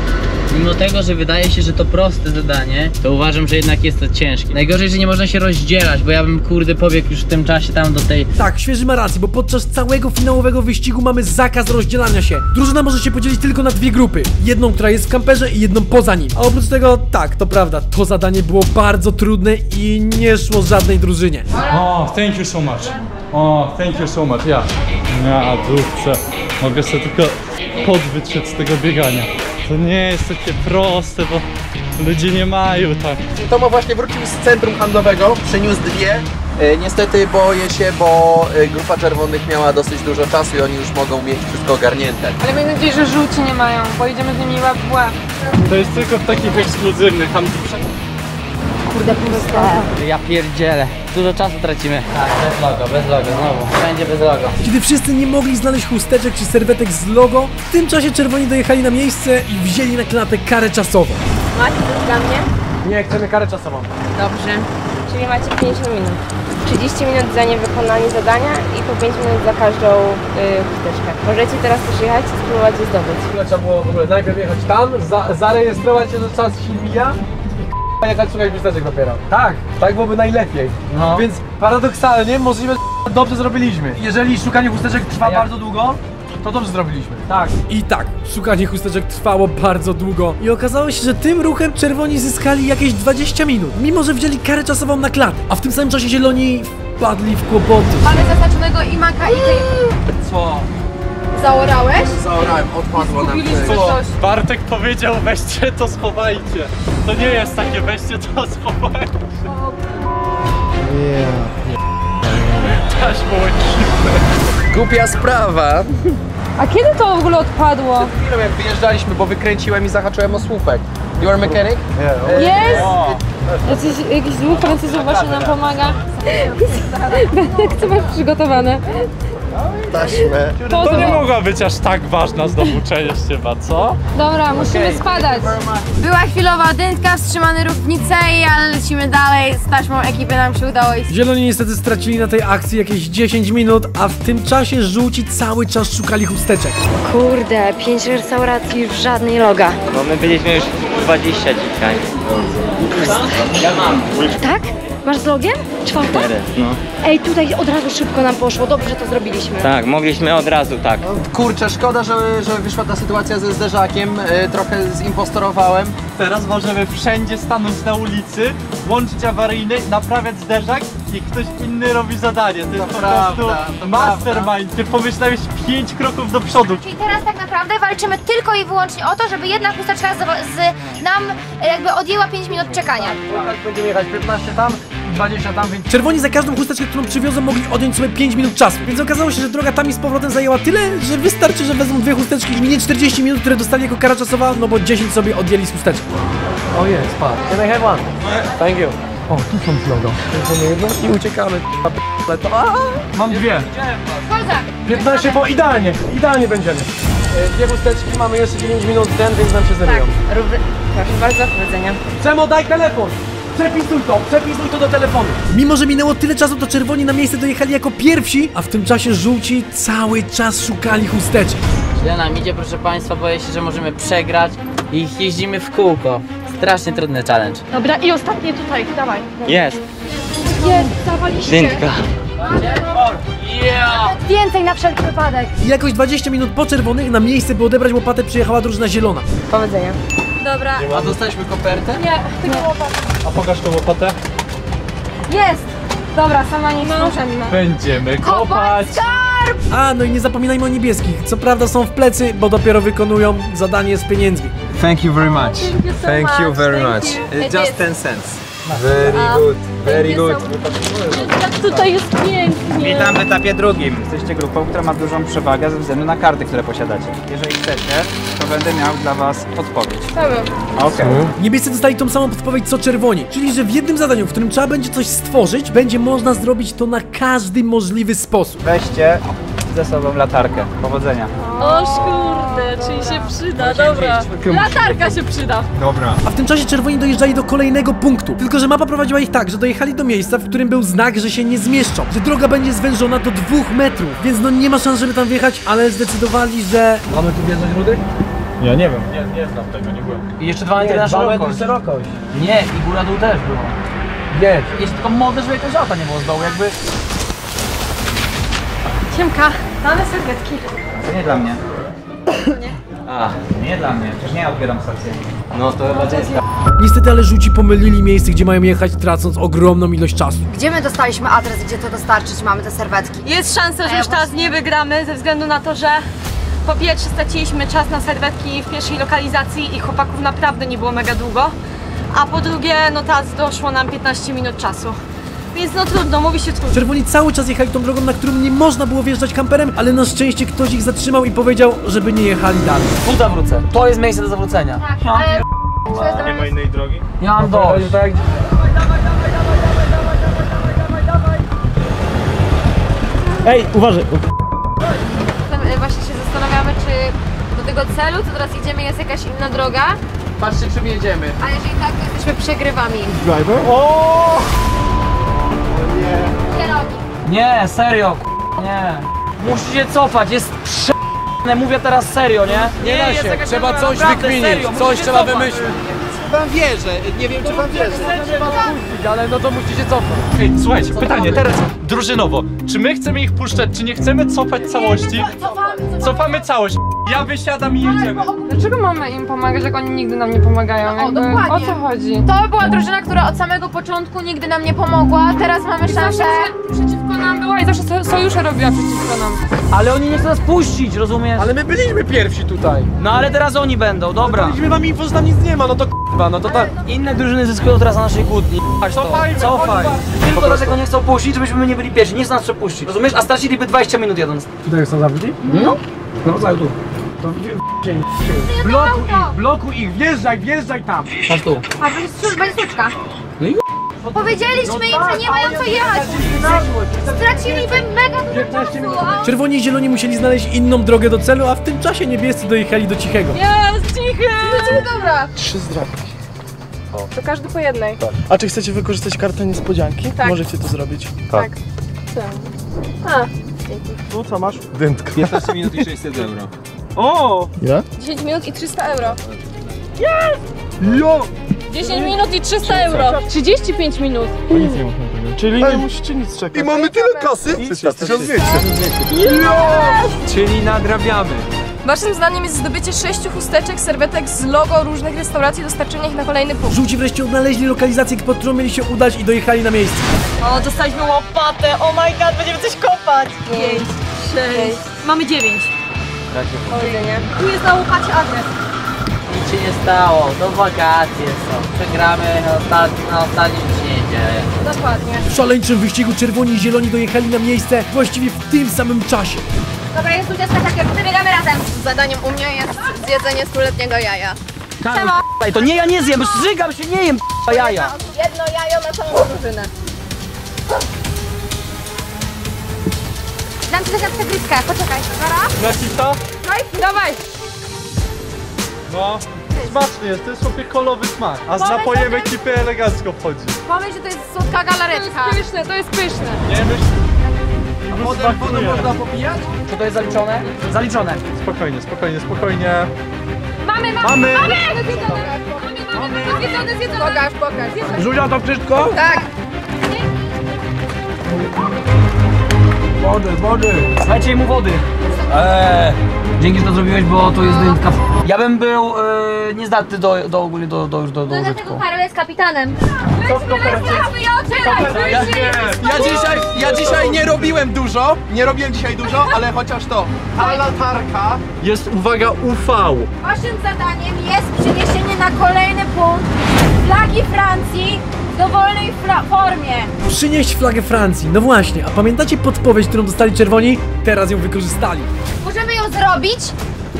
S19: mimo tego, że wydaje się, że to proste zadanie, to uważam, że jednak jest to ciężkie. Najgorzej, że nie można się rozdzielać, bo ja bym kurde pobiegł już w tym czasie tam do tej...
S1: Tak, świeży ma rację, bo podczas całego finałowego wyścigu mamy zakaz rozdzielania się. Drużyna może się podzielić tylko na dwie grupy. Jedną, która jest w kamperze i jedną poza nim. A oprócz tego, tak, to prawda, to zadanie było bardzo trudne i nie szło żadnej drużynie.
S15: O, thank you so much. O, thank you so much, ja. Ja, dupce. Mogę sobie tylko podwytrzeć z tego biegania. To nie jest takie proste, bo ludzie nie mają tak.
S14: Tomo właśnie wrócił z centrum handlowego, przyniósł dwie. E, niestety boję się, bo e, grupa czerwonych miała dosyć dużo czasu i oni już mogą mieć wszystko ogarnięte.
S20: Ale mam nadzieję, że żółci nie mają, bo idziemy z nimi łap w łap.
S15: To jest tylko w takich ekskluzywnych handlach.
S6: Kurde, puste.
S19: Ja pierdzielę. Dużo czasu tracimy. Tak, bez logo, bez logo, znowu. Wszędzie bez logo.
S1: Kiedy wszyscy nie mogli znaleźć chusteczek czy serwetek z logo, w tym czasie czerwoni dojechali na miejsce i wzięli na klatę karę czasową.
S20: Macie coś dla mnie?
S7: Nie, chcemy karę czasową.
S20: Dobrze. Czyli macie 50 minut. 30 minut za niewykonanie zadania i po 5 minut za każdą y, chusteczkę. Możecie teraz też jechać i spróbować je zdobyć.
S7: Trzeba było w ogóle najpierw jechać tam, za, zarejestrować się do czas Silvia i k***a jechać szukać chusteczek dopiero. Tak, tak byłoby najlepiej.
S19: No.
S7: Więc paradoksalnie możliwe, że dobrze zrobiliśmy. Jeżeli szukanie chusteczek trwa bardzo długo, to dobrze zrobiliśmy. Tak.
S1: I tak, szukanie chusteczek trwało bardzo długo i okazało się, że tym ruchem czerwoni zyskali jakieś 20 minut, mimo że wzięli karę czasową na klatę, a w tym samym czasie zieloni wpadli w kłopoty.
S20: Mamy zaznaczonego imaka i.
S7: Co?
S20: Zaorałeś?
S14: Zaorałem, odpadło nam coś.
S15: Bartek powiedział weźcie to schowajcie. To nie jest takie weźcie to schowajcie. Taśmą ekipę.
S14: Głupia sprawa.
S20: A kiedy to w ogóle odpadło?
S14: Chwilą jak wyjeżdżaliśmy, bo wykręciłem i zahaczyłem o słupek. You are mechanic?
S20: Jest! Jakiś, jakiś dwóch Francuzów właśnie nam pomaga. Benek, co masz przygotowane?
S14: Taśmę.
S15: To nie mogła być aż tak ważna zdobyczenie chyba, co?
S20: Dobra, musimy spadać.
S6: Była chwilowa dętka, wstrzymany ruch w Nicei, ale lecimy dalej. Z taśmą ekipy nam się udało i
S1: Zieloni niestety stracili na tej akcji jakieś 10 minut, a w tym czasie żółci cały czas szukali chusteczek.
S6: Kurde, pięć restauracji, żadnej loga.
S18: No my byliśmy już 20 dzisiaj.
S19: Ja mam.
S6: Tak? Masz z logiem? Czwarta?
S19: Cztery, no.
S6: Ej, tutaj od razu szybko nam poszło, dobrze, że to zrobiliśmy.
S19: Tak, mogliśmy od razu, tak.
S14: Kurczę, szkoda, że, że wyszła ta sytuacja ze zderzakiem. E, trochę zimpostorowałem.
S15: Teraz możemy wszędzie stanąć na ulicy, włączyć awaryjny, naprawiać zderzak i ktoś inny robi zadanie. To jest po
S14: prawda,
S15: prostu
S14: to
S15: mastermind. Ty pomyślałeś pięć kroków do przodu.
S10: Czyli teraz tak naprawdę walczymy tylko i wyłącznie o to, żeby jedna chusteczka z, z nam e, jakby odjęła 5 minut czekania.
S12: Będziemy jechać 15 tam, 20 tam, więc...
S1: Czerwoni za każdą chusteczkę, którą przywiozą, mogli odjąć sobie 5 minut czasu. Więc okazało się, że droga tam i z powrotem zajęła tyle, że wystarczy, że wezmą dwie chusteczki i minie 40 minut, które dostali jako kara czasowa, no bo 10 sobie odjęli z chusteczek.
S12: O jest, patrz. Can I have one? Thank you. O, tu są z logo. i uciekamy. Ale to... Mam dwie.
S10: Kozak!
S12: 15 po idealnie, idealnie będziemy. E, Dwie chusteczki, mamy jeszcze 9 minut ten, więc nam się zerwią.
S6: Proszę bardzo, powodzenia.
S12: Przemo, daj telefon! Przepisuj to, przepisuj to do telefonu.
S1: Mimo, że minęło tyle czasu, to czerwoni na miejsce dojechali jako pierwsi, a w tym czasie żółci cały czas szukali chusteczek.
S19: Źle nam idzie, proszę Państwa, boję się, że możemy przegrać i jeździmy w kółko. Strasznie trudny challenge.
S3: Dobra, i ostatnie tutaj, dawaj.
S19: Jest,
S3: Jest, zawaliście.
S19: dyntka.
S10: Więcej na wszelki wypadek.
S1: I jakoś 20 minut po czerwonych na miejsce, by odebrać łopatę, przyjechała drużyna zielona.
S6: Powodzenia.
S10: Dobra.
S15: A dostaliśmy kopertę?
S3: Nie, tylko łopatę.
S15: A pokaż tą łopatę.
S3: Jest! Dobra, sama nie no. mi.
S15: Będziemy
S10: Kopać skarb!
S1: A, no i nie zapominajmy o niebieskich. Co prawda są w plecy, bo dopiero wykonują zadanie z pieniędzmi.
S2: Thank you very much.
S10: Thank you so
S2: Thank you
S10: much.
S2: very
S10: Thank
S2: much.
S10: you.
S2: Just
S10: is.
S2: 10 cents. Very good, very good.
S3: Tutaj jest pięknie.
S11: Witam w etapie drugim. Jesteście grupą, która ma dużą przewagę ze względu na karty, które posiadacie. Jeżeli chcecie, to będę miał dla was odpowiedź. Okej.
S1: Niebiescy dostali tą samą podpowiedź co czerwoni, czyli że w jednym zadaniu, w którym trzeba będzie coś stworzyć, będzie można zrobić to na każdy możliwy sposób.
S11: Weźcie ze sobą latarkę. Powodzenia.
S3: O kurde, czyli się przyda, dobra. Latarka się przyda.
S2: Dobra.
S1: A w tym czasie czerwoni dojeżdżali do kolejnego punktu. Tylko, że mapa prowadziła ich tak, że dojechali do miejsca, w którym był znak, że się nie zmieszczą, że droga będzie zwężona do dwóch metrów, więc no nie ma szans, żeby tam wjechać, ale zdecydowali, że...
S12: Mamy tu wjeżdżać rudy?
S15: Ja nie wiem, nie, nie znam tego, nie byłem.
S12: I jeszcze 2 metry na
S5: dwa
S12: szerokość. szerokość. Nie, i góra dół też było. Wiesz, jeszcze tylko model, żeby jakaś auta nie było z dołu, jakby...
S3: Siemka, mamy serwetki.
S11: To nie dla mnie. A, nie dla mnie. Przecież nie ja odbieram stację.
S19: No to chyba dziecka.
S1: Niestety, ale żółci pomylili miejsce, gdzie mają jechać, tracąc ogromną ilość czasu.
S6: Gdzie my dostaliśmy adres, gdzie to dostarczyć? Mamy te serwetki.
S3: Jest szansa, że już teraz nie wygramy, ze względu na to, że po pierwsze straciliśmy czas na serwetki w pierwszej lokalizacji i chłopaków naprawdę nie było mega długo, a po drugie, no teraz doszło nam 15 minut czasu. Więc no trudno, mówi się trudno.
S1: Czerwoni cały czas jechali tą drogą, na którą nie można było wjeżdżać kamperem, ale na szczęście ktoś ich zatrzymał i powiedział, żeby nie jechali dalej.
S12: Tu zawrócę. To jest miejsce do zawrócenia.
S10: Tak, ale... Co jest dla nas?
S15: innej drogi?
S12: Ja mam dość. Tak,
S1: Ej, uważaj!
S3: Tam, e, Właśnie się zastanawiamy, czy do tego celu, co teraz idziemy, jest jakaś inna droga,
S12: Patrzcie, czym jedziemy.
S3: a jeżeli tak, to jesteśmy przegrywami.
S9: Driver?
S12: O! Nie, serio, k- nie. Musicie cofać, jest prze... Mówię teraz serio, nie?
S1: Nie da
S12: jest
S1: się,
S12: jakaś
S1: trzeba
S12: dobra,
S1: coś
S12: naprawdę,
S1: wykminić,
S12: serio,
S1: coś
S12: musicie
S1: trzeba
S12: cofać.
S1: wymyślić.
S14: Wam wierzę, nie wiem czy wam wierzę.
S1: Ale no to musicie cofnąć.
S15: Ej, słuchajcie, pytanie teraz drużynowo. Czy my chcemy ich puszczać, czy nie chcemy cofać całości? Cofamy całość. Ja wysiadam i jedziemy.
S3: Dlaczego mamy im pomagać, jak oni nigdy nam nie pomagają? Jakby,
S10: dokładnie.
S3: O co chodzi?
S10: To była drużyna, która od samego początku nigdy nam nie pomogła. Teraz mamy szansę.
S3: Przeciwko nam była i zawsze so- sojusze robiła przeciwko nam.
S12: Ale oni nie chcą nas puścić, rozumiesz?
S1: Ale my byliśmy pierwsi tutaj.
S12: No ale teraz oni będą, dobra.
S1: Daliśmy wam info, że tam nic nie ma, no to k***a, no to tak.
S12: Inne drużyny zyskują teraz na naszej kłótni. Chodź to.
S15: Cofajmy,
S12: Cofaj.
S15: chodźmy.
S12: Tylko dlatego nie chcą puścić, żebyśmy my nie byli pierwsi. Nie chcą nas przepuścić. Rozumiesz? A straciliby 20 minut jadąc.
S1: Tutaj chcą zawrócić?
S12: No.
S1: No, cały tu. Blokuj ich, blokuj ich, wjeżdżaj, wjeżdżaj tam.
S12: Chodź tu.
S10: A będzie słu- będzie słuczka.
S12: No i
S10: Powiedzieliśmy im, że nie mają co jechać. Straciliby mega dużo czasu.
S1: Czerwoni i zieloni musieli znaleźć inną drogę do celu, a w tym czasie niebiescy dojechali do cichego.
S3: Jest, cichy!
S10: Dobra.
S9: Trzy zdrapki.
S3: To każdy po jednej.
S9: A czy chcecie wykorzystać kartę niespodzianki?
S3: Tak.
S9: Możecie to zrobić.
S3: Tak. A,
S9: Tu co masz?
S2: Dętka. 15 minut i 600 euro.
S9: O! Ile?
S3: 10 minut i 300 euro.
S9: Jo!
S3: 10 minut i 300 euro. 35 minut.
S15: Nic nie tego.
S9: Czyli nie musicie nic czekać.
S4: I mamy tyle kasy? 1200.
S2: Czyli nadrabiamy.
S3: Waszym zdaniem jest zdobycie sześciu chusteczek, serwetek z logo różnych restauracji, dostarczenie ich na kolejny punkt.
S1: Żółci wreszcie odnaleźli lokalizację, pod którą mieli się udać i dojechali na miejsce.
S3: O, dostaliśmy łopatę, oh my god, będziemy coś kopać. 5, 6, mamy 9. Powiedzenie. Tu jest na łopacie adres.
S19: Nic się nie stało, to wakacje są. Przegramy na, ostat- na ostatnim dzieje.
S3: Dokładnie.
S1: W szaleńczym wyścigu czerwoni i zieloni dojechali na miejsce właściwie w tym samym czasie.
S10: Dobra, jest 20 hakier, wybiegamy razem.
S3: Zadaniem u mnie jest zjedzenie stuletniego jaja.
S12: Siema. To nie, ja nie zjem, zżygam się, nie jem jaja.
S3: Jedno jajo na całą drużynę.
S10: Dam ci taką przegryzkę, poczekaj. Dobra?
S15: Leci to?
S3: No i dawaj.
S15: No. Smaczny jest, to jest sobie kolowy smak. A z
S3: Pomysł
S15: napojem ekipy elegancko wchodzi.
S3: Pomyśl, że to jest słodka galaretka. To jest pyszne, to jest pyszne.
S15: Nie myśl.
S12: A potem wodą można popijać? Czy to jest zaliczone? Zaliczone.
S15: Spokojnie, spokojnie, spokojnie.
S3: Mamy, mamy,
S15: Mamy!
S3: mamy! Mamy, Zjedzone, zjedzone. Pokaż, pokaż. Zjedzone.
S12: Zuzia, to wszystko?
S3: Tak.
S12: Wody, wody. Dajcie mu wody. Eee, dzięki, że to zrobiłeś, bo to jest dymka. Ja bym był e, niezdatny do, do ogólnie do, do, już do, do
S10: No
S12: użytku.
S10: dlatego Karol jest kapitanem.
S14: Ja, dzisiaj, ja dzisiaj nie robiłem dużo, nie robiłem dzisiaj dużo, ale chociaż to. Ta latarka
S15: Jest, uwaga, UV.
S10: Waszym zadaniem jest przeniesienie na kolejny punkt flagi Francji w dowolnej fla- formie.
S1: Przynieść flagę Francji. No właśnie, a pamiętacie podpowiedź, którą dostali czerwoni? Teraz ją wykorzystali.
S10: Możemy ją zrobić?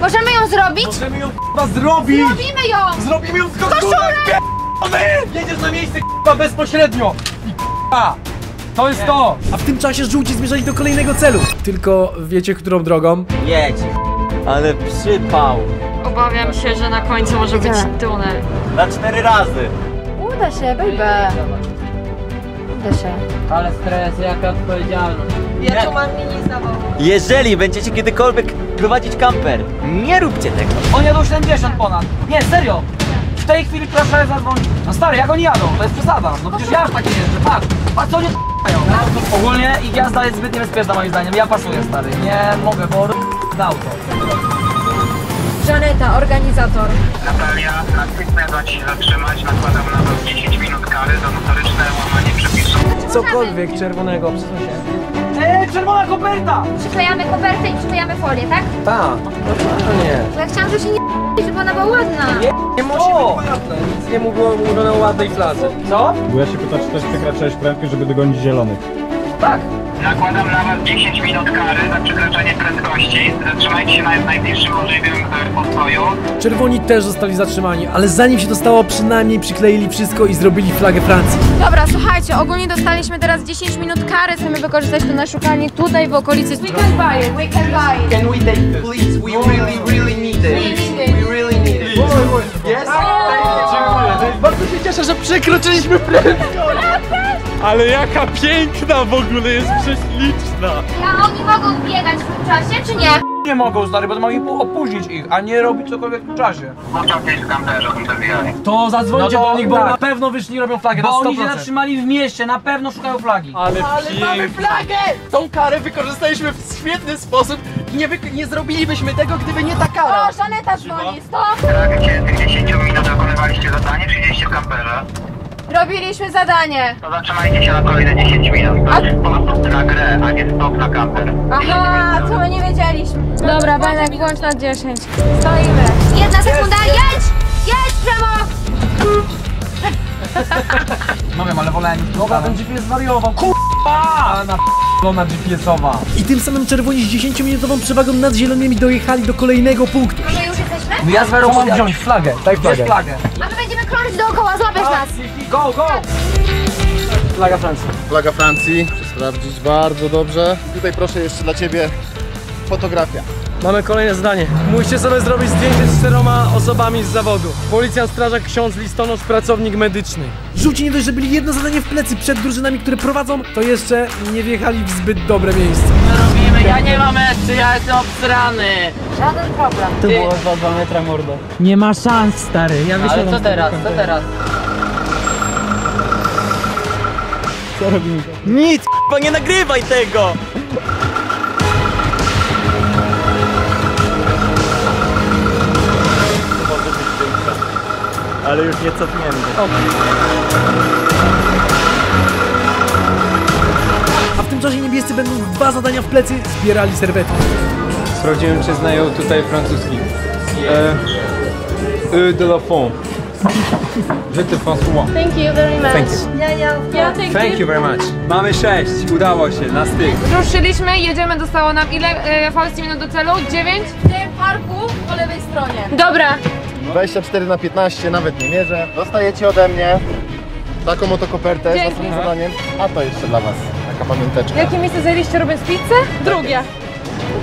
S10: Możemy ją zrobić?
S1: Możemy ją k***a zrobić!
S10: Zrobimy ją!
S14: Zrobimy ją z
S10: koszulek!
S12: Jedziesz na miejsce k***a bezpośrednio. I k***a. To jest to.
S1: A w tym czasie żółci zmierzali do kolejnego celu. Tylko wiecie, którą drogą?
S18: Jedź. Ale przypał.
S3: Obawiam się, że na końcu może być tunel.
S18: Na cztery razy.
S6: Uda się, baby. Uda się.
S19: Ale stres, jaka odpowiedzialność.
S3: Ja tu mam mini zawoł.
S18: Jeżeli będziecie kiedykolwiek prowadzić kamper, nie róbcie tego.
S12: On jadą 70 ponad. Nie, serio. W tej chwili proszę zadzwonić. No stary, jak oni jadą? To jest przesada. No przecież ja już tak nie jeżdżę. Patrz, patrz co oni mają. Ogólnie ich jazda jest zbyt niebezpieczna moim zdaniem. Ja pasuję stary. Nie mogę, bo dał to.
S6: Żaneta, organizator.
S21: Natalia, natychmiast ma ci zatrzymać, nakładam na was 10 minut kary za notoryczne łamanie przepisów.
S1: Cokolwiek czerwonego, przesuń się.
S12: Eee, czerwona koperta!
S10: Przyklejamy kopertę i przyklejamy folię, tak?
S7: Tak, normalnie.
S10: Bo ja chciałam, żeby się nie żeby ona była ładna.
S7: Nie, nie musi być ładne. Nic nie mówiło mówione o ładnej fladze.
S12: Co?
S15: Bo ja się pytam, czy też przekraczałeś prędkość, żeby dogonić zielonych.
S12: Tak.
S21: Nakładam na was 10 minut kary za przekroczenie prędkości. Zatrzymajcie się na najbliższym możliwym e, postoju.
S1: Czerwoni też zostali zatrzymani, ale zanim się to stało, przynajmniej przykleili wszystko i zrobili flagę Francji.
S3: Dobra, słuchajcie, ogólnie dostaliśmy teraz 10 minut kary, chcemy wykorzystać to na szukanie tutaj w okolicy. We can buy it, we can buy it.
S14: Can we take it, please? We really, really need it. We really need it. Yes? Dziękuję. Bardzo się cieszę, że przekroczyliśmy prędkość.
S15: Ale jaka piękna w ogóle jest prześliczna.
S10: A oni mogą biegać w tym czasie, czy nie?
S12: Nie mogą stary, bo to mogli opóźnić ich, a nie robić cokolwiek w tym czasie.
S21: Włączam gdzieś w kamperze, są zabijali.
S1: To zadzwońcie
S12: No to
S1: do nich, bo
S12: tak.
S1: na pewno wyszli i robią flagę
S12: Bo
S1: na 100%.
S12: oni się zatrzymali w mieście, na pewno szukają flagi.
S15: Ale,
S14: Ale mamy flagę! Tą karę wykorzystaliśmy w świetny sposób i nie, wyk- nie zrobilibyśmy tego, gdyby nie ta kara.
S10: O, Żaneta dzwoni, stop!
S21: W trakcie tych 10 minut wykonywaliście zadanie, czy siedzieliście w kamperze?
S3: Robiliśmy zadanie.
S21: To zatrzymajcie się na kolejne 10 minut. To jest stop na grę, a nie stop na kamper.
S3: Aha, co my nie wiedzieliśmy. Dobra, Benek, włącz na 10. Stoimy.
S10: Jedna sekunda, jedź! Jedź, Przemo!
S12: No wiem, ale wolałem już Dobra, ten GPS zwariował. Kurwa!
S1: na p***ona GPS-owa. I tym samym czerwoni z 10-minutową przewagą nad zielonymi dojechali do kolejnego punktu.
S10: No my już jesteśmy?
S12: No ja z Werą
S1: mam wziąć? Flagę, daj
S12: Bierz
S1: flagę.
S12: flagę.
S10: A my będziemy krążyć dookoła, złapiesz nas!
S12: Go, go!
S1: Flaga Francji.
S4: Flaga Francji, sprawdzić bardzo dobrze. Tutaj proszę jeszcze dla Ciebie fotografia.
S1: Mamy kolejne zdanie. Musicie sobie zrobić zdjęcie z czteroma osobami z zawodu. Policjant, strażak, ksiądz, listonosz, pracownik medyczny. Żółci nie dość, że byli jedno zadanie w plecy przed drużynami, które prowadzą, to jeszcze nie wjechali w zbyt dobre miejsce.
S19: Co robimy? Ja nie mam mężczy, ja jestem obsrany.
S6: Żaden problem.
S19: To było 2-2 metra mordo.
S12: Nie ma szans, stary. Ja
S19: Ale co teraz? Co teraz?
S9: Co robimy?
S19: Nic, bo nie nagrywaj tego! Ale już nie cofniemy.
S1: A w tym czasie niebiescy będą dwa zadania w plecy zbierali serwetki.
S2: Sprawdziłem, czy znają tutaj francuski. E, e de la fond. Je te François.
S3: Thank you very much.
S2: Thank you.
S3: Yeah, yeah. Yeah, thank,
S2: Thank you very much. Mamy sześć, udało się, na styk.
S3: Ruszyliśmy, jedziemy, zostało nam ile? E, Fausti minut do celu? 9? W tym parku po lewej stronie. Dobra.
S4: 24 na 15, nawet nie mierzę. Dostajecie ode mnie taką oto kopertę z naszym zadaniem, a to jeszcze dla was, taka pamiąteczka.
S3: Jakie miejsce zajęliście robiąc pizzę? Drugie.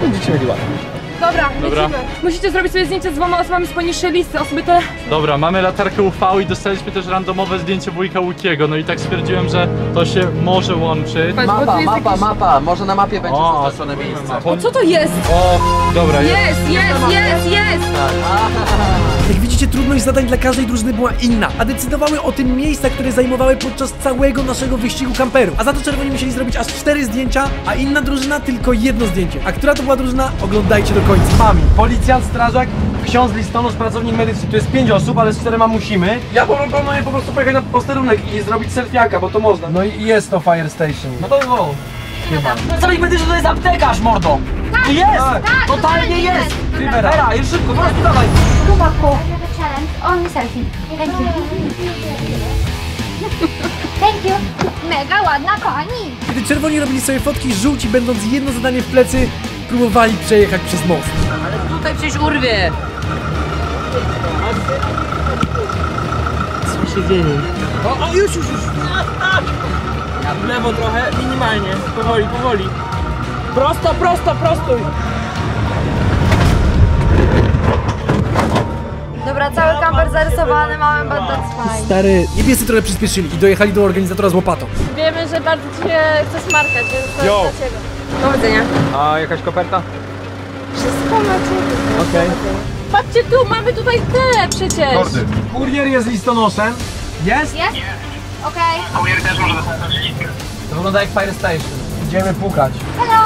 S4: Będziecie mieli łatwiej.
S3: Dobra,
S15: Dobra.
S3: lecimy. Musicie zrobić sobie zdjęcie z dwoma osobami z poniższej listy. Osoby te...
S15: Dobra, mamy latarkę UV i dostaliśmy też randomowe zdjęcie wujka Łukiego, no i tak stwierdziłem, że to się może łączyć.
S7: Mapa, mapa, mapa. Może na mapie będzie zaznaczone miejsce.
S3: O, co to jest?
S15: O, dobra,
S3: Jest, jest, jest, jest!
S1: Jak widzicie, trudność zadań dla każdej drużyny była inna, a decydowały o tym miejsca, które zajmowały podczas całego naszego wyścigu kamperów. A za to czerwoni musieli zrobić aż cztery zdjęcia, a inna drużyna tylko jedno zdjęcie. A która to była drużyna? Oglądajcie do końca.
S7: Mami, policjant, strażak, ksiądz, listonosz, pracownik medyczny. Tu jest pięć osób, ale z czterema musimy. Ja proponuję po prostu pojechać na posterunek i zrobić selfiaka, bo to można. No i jest to fire station. No to wow. Chyba.
S12: Pracownik medyczny to jest aptekarz, mordo! Jest!
S10: tak,
S12: Totalnie jest!
S10: Dobra.
S12: Vera, już szybko, po prostu dawaj!
S10: Chłopaku, challenge, only selfie. Thank you. Thank you. Mega ładna pani.
S1: Kiedy czerwoni robili sobie fotki, żółci będąc jedno zadanie w plecy, próbowali przejechać przez most.
S19: Ale tutaj przecież urwie! Co się dzieje?
S12: O, o, już, już, już! W lewo trochę, minimalnie, powoli, powoli. Prosto, prosto, prostuj!
S6: Dobra, cały kamper zarysowany, mamy bandat fajnie.
S1: Stary, niebiescy trochę przyspieszyli i dojechali do organizatora z łopatą.
S3: Wiemy, że bardzo ci się chce smarkać, więc to
S2: Yo.
S3: jest dla ciebie. Powodzenia.
S2: A jakaś koperta?
S3: Wszystko macie.
S2: Okej.
S3: Patrzcie tu, mamy tutaj te przecież.
S7: Kurier jest listonoszem. Jest?
S10: Jest? Okej.
S21: Kurier też może dostać listę.
S7: To wygląda jak fire station. Idziemy pukać.
S10: Hello.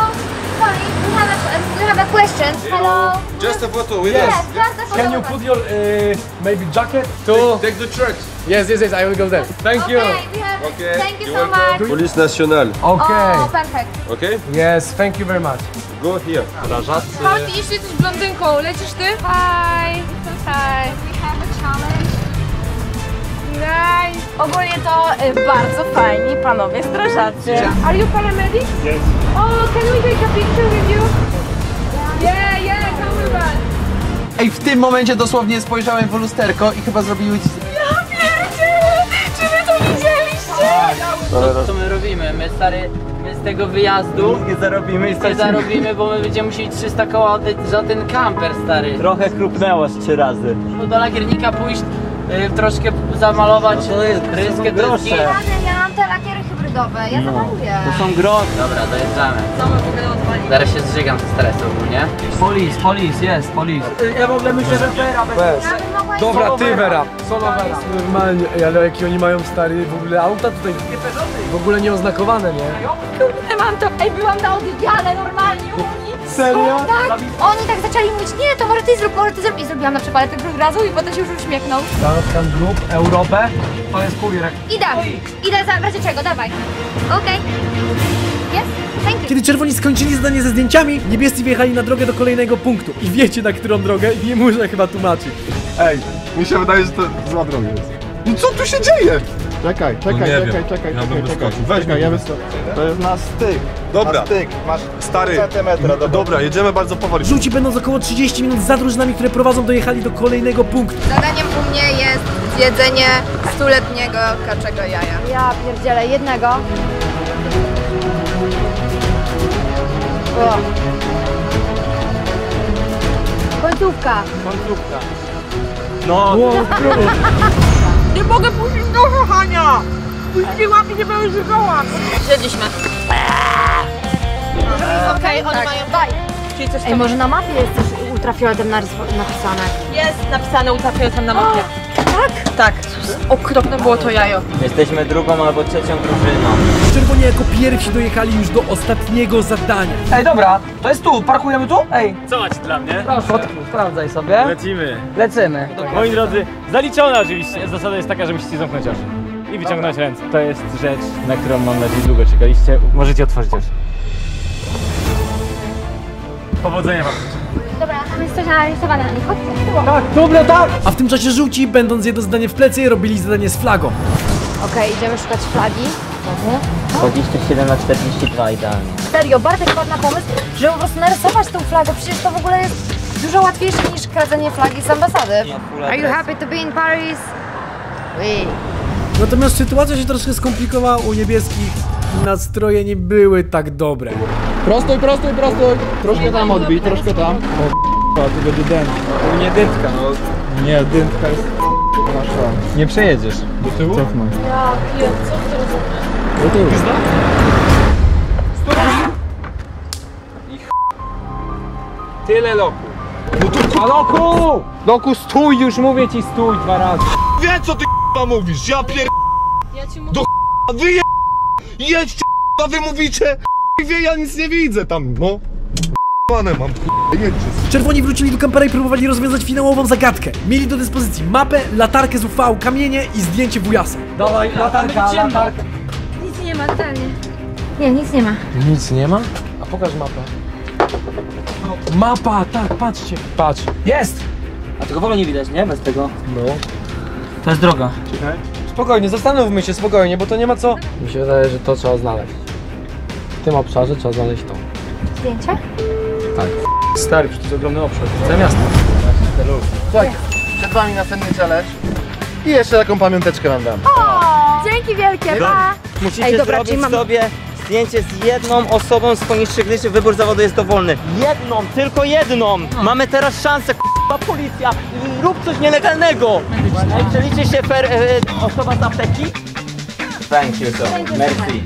S10: Sorry, we have a, we have a question. Hello.
S16: Just a photo with
S10: Yes,
S16: us.
S10: just a photo.
S7: Can you put your uh, maybe jacket?
S8: To...
S16: Take the truck.
S8: Yes, yes, yes, I will go there.
S7: Thank you.
S10: Okay, we have
S16: Okay.
S10: Thank you
S16: you're
S10: so
S16: welcome.
S10: much.
S16: Police National.
S7: Okay.
S10: Oh, perfect.
S16: Okay?
S7: Yes, thank you very much.
S16: Go here.
S15: Strażacy.
S3: Chodź, jeśli jesteś blondynką, lecisz ty? Hi. Hi.
S10: We have a challenge.
S20: Ogólnie to y, bardzo fajni panowie strażacy.
S3: Are you paramedic? Yes. Oh, can we take a picture with you? Yeah, yeah, come with us.
S7: Ej, w tym momencie dosłownie spojrzałem w lusterko i chyba zrobiły ci...
S20: Ja pierdzielę! Czy wy to widzieliście?
S19: Co, co my robimy? My stary, my z tego wyjazdu
S12: Nie zarobimy i
S19: nie zarobimy, bo my będziemy musieli 300 koła oddać za ten kamper stary.
S12: Trochę chrupnęło z trzy razy.
S19: No do lakiernika pójść, y, troszkę zamalować
S12: No to jest-
S19: ryskę
S12: to są
S19: troszkę.
S12: grosze.
S10: Ja mam te lakiery hybrydowe, ja
S12: No.
S10: zamaluję.
S19: To są groty. Dobra, dojeżdżamy. Zaraz się zżygam ze stresu ogólnie.
S12: Polis, polis, jest, polis. Ja w ogóle myślę, że Vera będzie...
S7: Dobra, ty Vera. Solo Vera.
S1: Normalnie, ej, ale jakie oni mają stary w ogóle auta tutaj w ogóle nieoznakowane, nie?
S20: Kurde, mam to. Ej, byłam na oddziale normalnie.
S1: Serio?
S10: Tak, oni tak zaczęli mówić, nie, to może ty zrób, może ty zrób. I zrobiłam na przykład tak drugi razu i potem się już uśmiechnął.
S7: Transcan Group, Europę. To jest kurier.
S10: Idę, idę za w razie czego, dawaj. Okej. Jest? Thank you.
S1: Kiedy czerwoni skończyli zadanie ze zdjęciami, niebiescy wjechali na drogę do kolejnego punktu. I wiecie na którą drogę? Nie muszę chyba tłumaczyć.
S8: Ej, mi się wydaje, że to zła droga jest.
S4: No co tu się dzieje? Czekaj,
S8: No
S4: czekaj,
S8: nie
S4: czekaj,
S8: wiem.
S4: czekaj,
S8: Ja bym
S4: czekaj, czekaj,
S8: wyskoczył. Weź
S4: czekaj,
S8: mnie.
S4: ja wyskoczę. To jest na styk.
S8: Dobra.
S4: Na styk, masz
S8: Stary,
S4: centymetra do
S8: dobra, jedziemy bardzo powoli.
S1: Żółci będąc około 30 minut za drużynami, które prowadzą, dojechali do kolejnego punktu.
S6: Zadaniem u mnie jest zjedzenie stuletniego kaczego jaja.
S10: Ja pierdzielę, jednego. O. Końcówka.
S12: Końcówka.
S15: No,
S20: Nie mogę do Hania! Puściłam i nie wyżyłam.
S3: Zjedliśmy. Okej, oni mają... Daj. Czyli coś
S6: Ej, może na mapie jest ultra ultrafioletem narys- napisane.
S3: Jest napisane ultrafioletem na mapie.
S6: Tak?
S3: Tak. Okropne było to jajo.
S18: Jesteśmy drugą albo trzecią drużyną.
S1: Czerwoni jako pierwsi dojechali już do ostatniego zadania.
S12: Ej, dobra, to jest tu, parkujemy tu? Ej.
S7: Co macie dla mnie?
S12: Proszę, sprawdzaj sobie.
S7: Lecimy.
S12: Lecimy.
S7: Moi drodzy, zaliczone oczywiście. Zasada jest taka, że musicie zamknąć oczy. I wyciągnąć ręce. To jest rzecz, na którą mam nadzieję długo czekaliście. Możecie otworzyć oczy. Powodzenia wam.
S10: Dobra, tam jest coś narysowane na nich. Chodźcie.
S1: Tak, dobra, tak! A w tym czasie żółci, będąc jedno zdanie w plecy, robili zadanie z flagą.
S6: Okej, idziemy szukać flagi.
S18: 27 na 42 idealnie.
S6: Serio, Bartek wpadł na pomysł, żeby po prostu narysować tą flagę. Przecież to w ogóle jest dużo łatwiejsze niż kradzenie flagi z ambasady. Are you happy to be in Paris? Oui.
S1: Natomiast sytuacja się troszkę skomplikowała u niebieskich. Nastroje nie były tak dobre.
S15: Prostuj, prostuj, prostuj! Troszkę tam odbij, troszkę tam. O to będzie dętka.
S2: Nie dętka, no.
S15: Nie, dętka jest nasza.
S2: Nie przejedziesz.
S15: Do tyłu? Cofnąj.
S3: Ja wiem, co ty
S15: Do tyłu.
S2: Tyle loku. No to A loku! Loku, stój już, mówię ci stój dwa razy.
S22: Wie co ty k***a mówisz, ja pier...
S3: Ja ci
S22: Do k***a, wy je... jedźcie k***a, wy mówicie wie, ja nic nie widzę tam, no. K***ane mam.
S1: Czerwoni wrócili do kampera i próbowali rozwiązać finałową zagadkę. Mieli do dyspozycji mapę, latarkę z UV, kamienie i zdjęcie wujasa.
S12: Dawaj, latarka, latarka.
S10: Nic nie ma, totalnie. Nie, nic nie ma.
S1: Nic nie ma? A pokaż mapę. Mapa, tak, patrzcie.
S12: Patrz. Jest! A tego w ogóle nie widać, nie? Bez tego.
S1: No.
S12: To jest droga.
S7: Czekaj. Spokojnie, zastanówmy się spokojnie, bo to nie ma co... Mi się wydaje, że to trzeba znaleźć. W tym obszarze trzeba znaleźć to.
S10: Zdjęcie?
S7: Tak. Stary, przecież to jest ogromny obszar. Całe miasto.
S4: Słuchaj, przed wami następny challenge. I jeszcze taką pamiąteczkę wam dam.
S10: O, dzięki wielkie, pa!
S18: Musicie
S10: Ej, dobra,
S18: zrobić
S10: czyli mam-
S18: sobie zdjęcie z jedną osobą z poniższych liczb, wybór zawodu jest dowolny. Jedną, tylko jedną! Mamy teraz szansę, k***a policja! Rób coś nielegalnego! Ej, Przeliczy się per e, osoba z apteki? Thank you so, merci.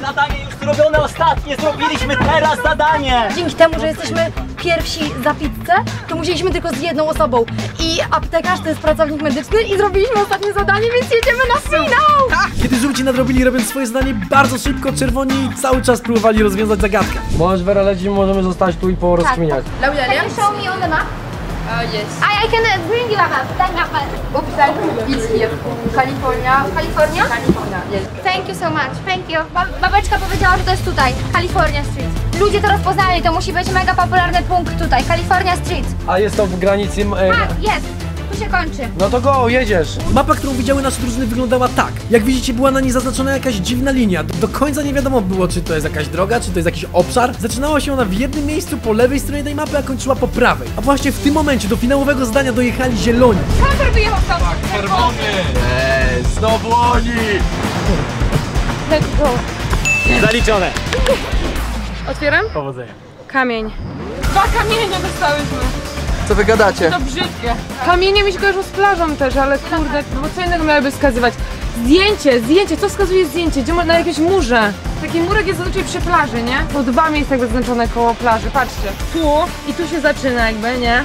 S18: Zadanie już zrobione ostatnie, zrobiliśmy teraz zadanie!
S6: Dzięki temu, że jesteśmy pierwsi za pizzę, to musieliśmy tylko z jedną osobą. I aptekarz to jest pracownik medyczny i zrobiliśmy ostatnie zadanie, więc jedziemy na finał!
S1: Kiedy żółci nadrobili robiąc swoje zdanie bardzo szybko, czerwoni cały czas próbowali rozwiązać zagadkę.
S7: Możesz Wera lecieć, możemy zostać tu i porozkminiać.
S10: Can you show me on the map?
S20: Uh, yes.
S10: I, I can uh, bring you a map. Daj mapę.
S20: It's here. California.
S10: California?
S20: California, yes.
S10: Thank you so much, thank you. Ba babeczka powiedziała, że to jest tutaj, California Street. Ludzie to rozpoznali, to musi być mega popularny punkt tutaj, California Street.
S7: A jest to w granicy... E,
S10: A, jest, się kończy.
S7: no to go, jedziesz.
S1: Mapa, którą widziały nasze drużyny wyglądała tak. Jak widzicie była na niej zaznaczona jakaś dziwna linia. Do końca nie wiadomo było czy to jest jakaś droga, czy to jest jakiś obszar. Zaczynała się ona w jednym miejscu po lewej stronie tej mapy, a kończyła po prawej. A właśnie w tym momencie do finałowego zdania dojechali zieloni.
S20: Kamper wyjechał tam. Czerwony.
S22: Eee, znowu oni!
S20: Let's go.
S7: Zaliczone.
S20: Otwieram?
S7: Powodzenia.
S20: Kamień. Dwa kamienie dostałyśmy.
S4: Co wy gadacie?
S20: To brzydkie. Kamienie mi się kojarzą z plażą też, ale kurde, bo co innego miałyby wskazywać? Zdjęcie, zdjęcie, co wskazuje zdjęcie? Gdzie mo- na jakieś murze? Taki murek jest zazwyczaj przy plaży, nie? Są dwa miejsca jakby zaznaczone koło plaży, patrzcie. Tu i tu się zaczyna jakby, nie?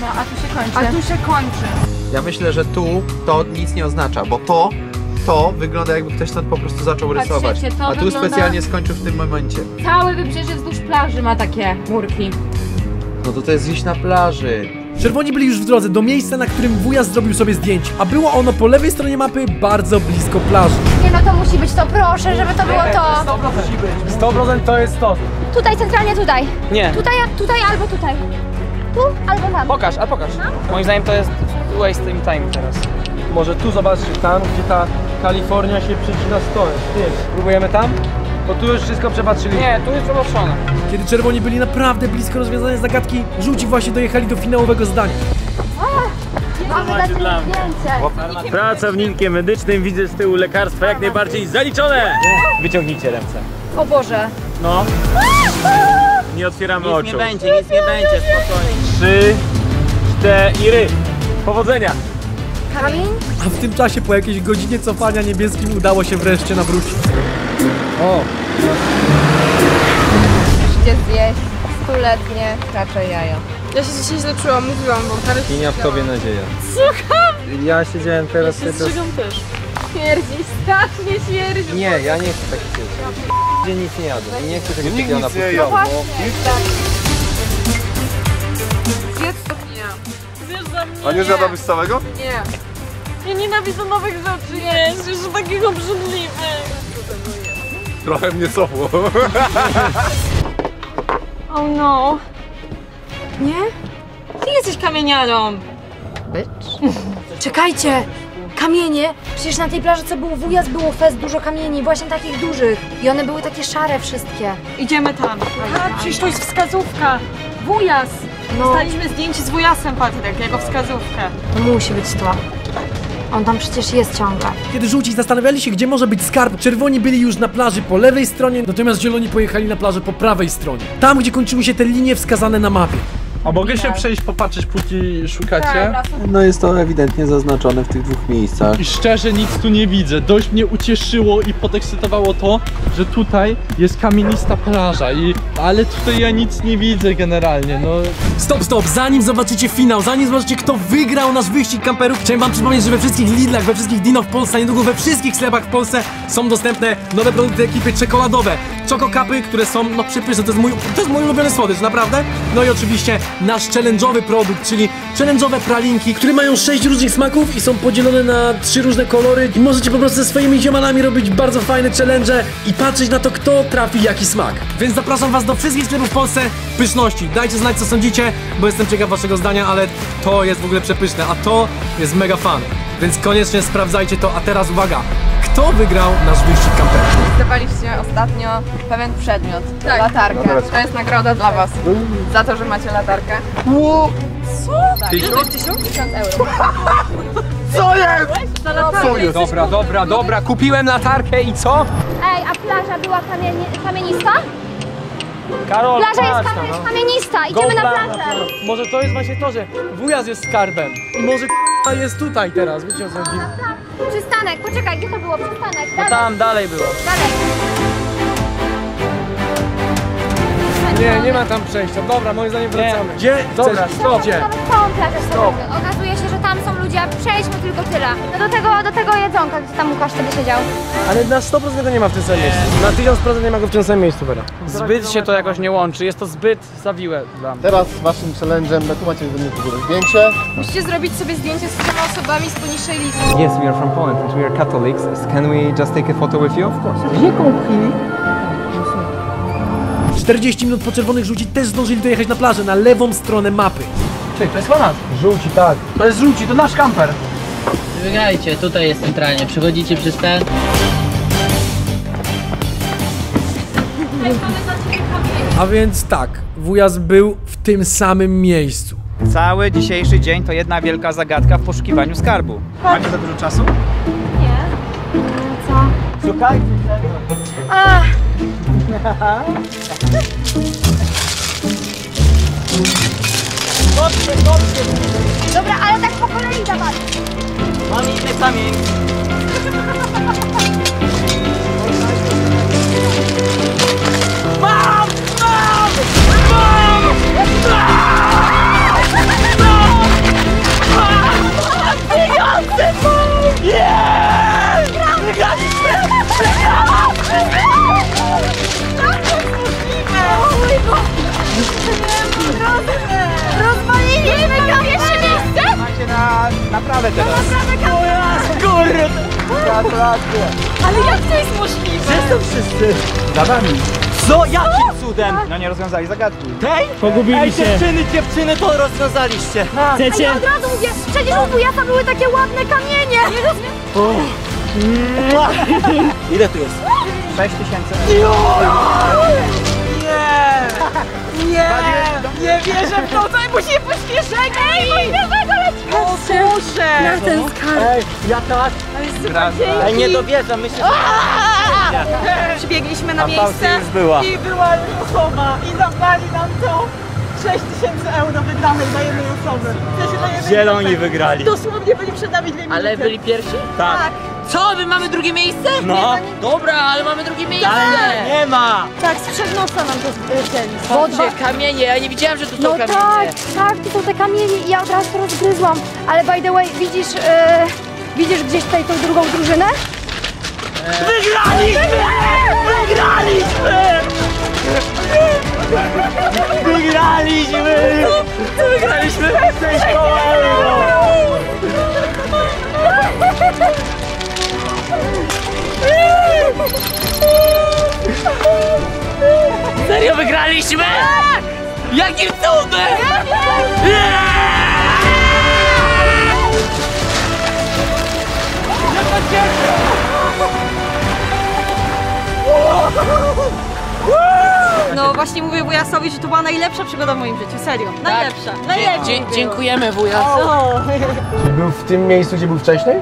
S20: No, a tu się kończy. A tu się kończy.
S14: Ja myślę, że tu to nic nie oznacza, bo to, to wygląda jakby ktoś to po prostu zaczął
S20: Patrzycie,
S14: rysować.
S20: to
S14: A tu
S20: wygląda-
S14: specjalnie skończył w tym momencie.
S20: Całe wybrzeże wzdłuż plaży ma takie murki.
S14: No to to jest gdzieś na plaży.
S1: Czerwoni byli już w drodze do miejsca, na którym wujas zrobił sobie zdjęcie, a było ono po lewej stronie mapy, bardzo blisko plaży.
S10: Nie no, to musi być to, proszę, żeby to było to.
S7: 100% to jest to.
S10: Tutaj, centralnie tutaj.
S12: Nie.
S10: Tutaj, tutaj albo tutaj. Tu albo tam.
S12: Pokaż, a pokaż. Moim zdaniem to jest waste im time teraz.
S7: Może tu zobaczysz tam, gdzie ta Kalifornia się przecina z torem. Ty, próbujemy tam? Bo tu już wszystko przepatrzyli.
S12: Nie, tu jest przepatrzone.
S1: Kiedy czerwoni byli naprawdę blisko rozwiązania zagadki, żółci właśnie dojechali do finałowego zdania.
S7: Pracownikiem medycznym widzę z tyłu lekarstwa jak najbardziej zaliczone! Wyciągnijcie ręce.
S6: O Boże.
S7: No. Nie otwieramy
S18: Nic
S7: oczu.
S18: nie będzie, nic nie będzie, spokojnie.
S7: Trzy, cztery. Powodzenia!
S6: Kamień?
S1: A w tym czasie po jakiejś godzinie cofania niebieskim udało się wreszcie nawrócić.
S7: O!
S20: Musicie zjeść
S6: Stuletnie raczej jajo.
S20: Ja się dzisiaj źle czułam, mówiłam wam. Ale
S2: Kinia w tobie nadzieja.
S20: Słucham!
S2: Ja siedziałem teraz...
S20: Ja się zżygam też. Śmierdzi, strasznie śmierdzi.
S2: Nie, ja nie chcę takich rzeczy. Gdzie nic nie i nie chcę tego
S22: nie jadł,
S2: puszczać.
S22: no.
S20: Zjedz to dnia. Wiesz za mnie.
S22: A nie zjadałbyś całego?
S20: Nie. Ja nienawidzę nowych rzeczy jeść, już takiego brzydliwych.
S22: Trochę mnie cofło.
S3: Oh no. Nie? Ty jesteś kamieniarą.
S6: Czekajcie! Kamienie! Przecież na tej plaży, co był wujas, było fest dużo kamieni, właśnie takich dużych. I one były takie szare wszystkie.
S3: Idziemy tam. A, przecież to jest wskazówka. Wujas.
S6: No.
S3: Dostaliśmy zdjęcie z wujasem, Patryk, jako wskazówkę.
S6: To musi być to. On tam przecież jest ciągle.
S1: Kiedy żółci zastanawiali się, gdzie może być skarb, czerwoni byli już na plaży po lewej stronie, natomiast zieloni pojechali na plażę po prawej stronie. Tam, gdzie kończyły się te linie wskazane na mapie.
S15: A mogę się przejść, popatrzeć, póki szukacie?
S16: No jest to ewidentnie zaznaczone w tych dwóch miejscach.
S15: I szczerze nic tu nie widzę. Dość mnie ucieszyło i podekscytowało to, że tutaj jest kamienista plaża i... Ale tutaj ja nic nie widzę generalnie, no...
S1: Stop, stop! Zanim zobaczycie finał, zanim zobaczycie kto wygrał nasz wyścig kamperów, chciałem wam przypomnieć, że we wszystkich Lidlach, we wszystkich Dino w Polsce, a niedługo we wszystkich sklepach w Polsce są dostępne nowe produkty ekipy czekoladowe. Czokokapy, które są, no przepyszne, to jest mój, to jest mój ulubiony słodycz, naprawdę. No i oczywiście nasz challenge'owy produkt, czyli challenge'owe pralinki, które mają sześć różnych smaków i są podzielone na trzy różne kolory i możecie po prostu ze swoimi ziomalami robić bardzo fajne challenge i patrzeć na to, kto trafi jaki smak. Więc zapraszam was do wszystkich sklepów w Polsce pyszności. Dajcie znać, co sądzicie, bo jestem ciekaw waszego zdania, ale to jest w ogóle przepyszne, a to jest mega fan. Więc koniecznie sprawdzajcie to, a teraz uwaga, kto wygrał nasz wyścig kamperów?
S23: Zdawaliście ostatnio pewien przedmiot,
S20: Tak.
S23: latarkę.
S20: Dobra.
S23: To jest nagroda dla was. Za to, że macie latarkę.
S20: Co?
S23: Tak.
S2: Tysiąc?
S23: To jest tysiąc? Tysiąc euro.
S22: Co jest?
S23: Za latarkę.
S2: Dobra, dobra, dobra, kupiłem latarkę i co?
S10: Ej, a plaża była kamieni kamienista?
S7: Karol,
S10: Plaża jest
S7: patrz,
S10: kamie
S7: no.
S10: kamienista, idziemy na plażę.
S7: Może to jest właśnie to, że wujas jest skarbem.
S1: I może k***a jest tutaj teraz, wiecie o co chodzi?
S10: Przystanek, poczekaj, gdzie to było? Przystanek,
S7: No
S10: dalej.
S7: tam dalej było.
S10: Dalej.
S1: Nie, nie ma tam przejścia. Dobra, moim zdaniem wracamy. Gdzie?
S7: Dobra,
S1: Chcesz?
S7: stop.
S1: Gdzie?
S10: Okazuje ludzie, przejdźmy tylko tyle. No do tego, do tego jedzonka, gdzie tam Łukasz wtedy siedział.
S1: Ale na 100% go nie ma w tym samym miejscu. Na 1000% nie ma go w tym samym miejscu, Vera.
S7: Zbyt się to jakoś nie łączy, jest to zbyt zawiłe dla mnie.
S4: Teraz waszym challenge'em, tu macie do mnie zdjęcie.
S20: Musicie zrobić sobie zdjęcie z trzema osobami z poniższej listy.
S2: Yes, we are from Poland and we are Catholics. Can we just take a photo with you? Of course.
S1: 40 minut po czerwonych żółci też zdążyli dojechać na plażę, na lewą stronę mapy.
S7: Czekaj, to jest chyba nasz.
S1: Żółci, tak.
S7: To jest żółci, to nasz kamper.
S19: Wygrajcie, tutaj jest centralnie. Przechodzicie przez ten.
S1: A więc tak, wujas był w tym samym miejscu.
S11: Cały dzisiejszy dzień to jedna wielka zagadka w poszukiwaniu skarbu. Macie za dużo czasu?
S10: Co?
S11: Szukajcie
S10: A,
S7: Chodźcie, chodźcie.
S10: dobra, ale tak po kolei dawaj.
S19: Mam inny kamień.
S7: Mam! Mam! Mam! Pieniądze
S11: Macie na naprawę teraz.
S7: Kurde!
S11: Gratulacje.
S20: Ale jak to jest możliwe?
S7: Gdzie są wszyscy?
S11: Za wami.
S7: Co? Jakim cudem?
S11: No nie rozwiązali zagadki.
S7: Tej?
S18: Pogubili
S7: Ej,
S18: się.
S7: dziewczyny, dziewczyny, to rozwiązaliście.
S10: A ja
S18: Chcecie?
S10: od razu mówię, przecież u wujaka były takie ładne kamienie. Nie rozumiem.
S7: Ile tu jest?
S11: 6 tysięcy.
S7: Nie! Nie! Nie wierzę w to, co musi pośpieszać! Ej, mój O, muszę!
S20: Na ten skarb.
S7: Ej, ja tak!
S18: Ej, nie dowierzam, myślę, że...
S20: Przybiegliśmy na miejsce
S18: już była.
S7: I była osoba i zabrali nam to 6 tysięcy euro wydanych dla jednej osoby. W sensie dla jednej
S18: Zieloni
S7: osoby.
S18: wygrali.
S7: Dosłownie byli przed nami dwie minuty.
S19: Ale byli pierwsi?
S18: Tak.
S19: Co, my mamy drugie miejsce?
S18: No.
S19: Dobra, ale mamy drugie miejsce.
S18: Ale nie ma.
S3: Tak, sprzed nosa nam to wzięli.
S19: Patrzcie, kamienie, ja nie widziałem, że tu są
S6: No
S19: kamienie.
S6: tak, tak, tu są te kamienie i ja od razu to rozgryzłam. Ale by the way, widzisz, e, widzisz gdzieś tutaj tą drugą drużynę?
S18: Wygraliśmy! Wygraliśmy! Wygraliśmy! Co wygraliśmy? 6 koła euro!
S19: Serio wygraliśmy? Jakim cudem?
S3: No właśnie mówię wujasowi, że to była najlepsza przygoda w moim życiu, serio. Najlepsza, najlepsza.
S19: Dzie- dziękujemy wujas.
S7: Czy był w tym miejscu, gdzie był wcześniej?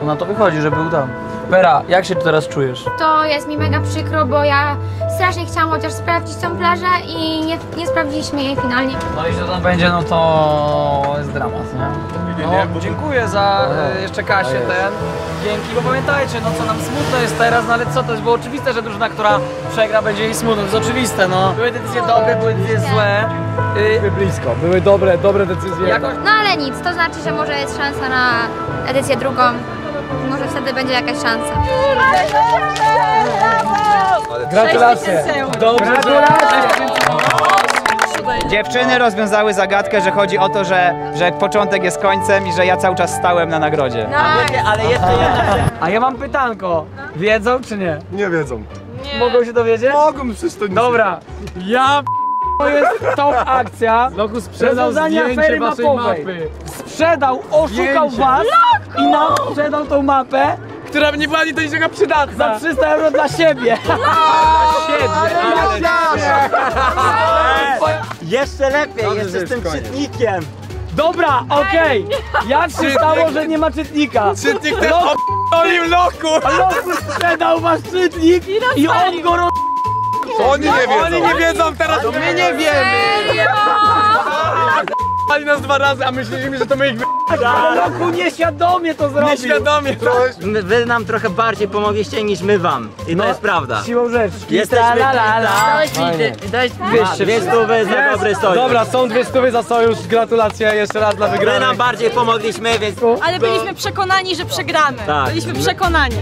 S12: To na to wychodzi, że był tam. Pera, jak się tu teraz czujesz?
S10: To jest mi mega przykro, bo ja strasznie chciałam chociaż sprawdzić tą plażę i nie, nie sprawdziliśmy jej finalnie.
S12: No i że tam będzie, no to jest dramat, nie? No, dziękuję za e, jeszcze Kasię ten. Dzięki, bo pamiętajcie, no co nam smutno jest teraz, no ale co to jest, było oczywiste, że drużyna, która przegra będzie jej smutno, to jest oczywiste, no. Były decyzje dobre, były decyzje złe. Y,
S7: Były blisko, były dobre, dobre decyzje.
S12: Jakoś-
S10: No ale nic, to znaczy, że może jest szansa na edycję drugą. Może wtedy będzie jakaś szansa.
S7: Gratulacje. Dobrze,
S11: Gratulacje. Dziewczyny rozwiązały zagadkę, że chodzi o to, że, że początek jest końcem i że ja cały czas stałem na nagrodzie.
S12: ale jeszcze jedna. A ja mam pytanko. Wiedzą czy nie?
S22: Nie wiedzą.
S12: Mogą się dowiedzieć?
S22: Mogą, przecież to nic
S12: Dobra, ja to jest top akcja.
S7: Loku sprzedał
S12: Rozwiązania afery mapowej.
S7: mapy.
S12: Sprzedał, oszukał
S7: Zdjęcie.
S12: was i nam sprzedał tą mapę
S7: Która nie była ni do niczego przydatna.
S12: za 300 euro dla siebie.
S18: Jeszcze lepiej, jeszcze z tym czytnikiem.
S12: Dobra, okej. Jak się stało, że nie ma czytnika?
S7: Czytnik ten
S12: Lok-
S7: Olił loku!
S12: Loku sprzedał wasz czytnik i on go roz...
S22: Oni nie wiedzą.
S7: Oni nie wiedzą teraz, to my nie wiemy! Pali nas dwa razy, a myśleliśmy, że to my ich wy...
S12: Ale Loku nieświadomie to zrobił.
S7: Nieświadomie.
S18: My- Wy nam trochę bardziej pomogliście niż my wam. I to jest prawda.
S12: Siłą rzeczy.
S18: Jesteśmy...
S12: La, la, la.
S19: Dałeś mi, dałeś
S18: Dwieście, dwie stówy za dobry sojusz.
S7: Dobra, są dwie stówy za sojusz, gratulacje jeszcze raz dla
S18: Wy
S7: wygranej.
S18: nam bardziej pomogliśmy, więc...
S3: Ale byliśmy przekonani, że przegramy.
S18: Tak.
S3: Byliśmy przekonani.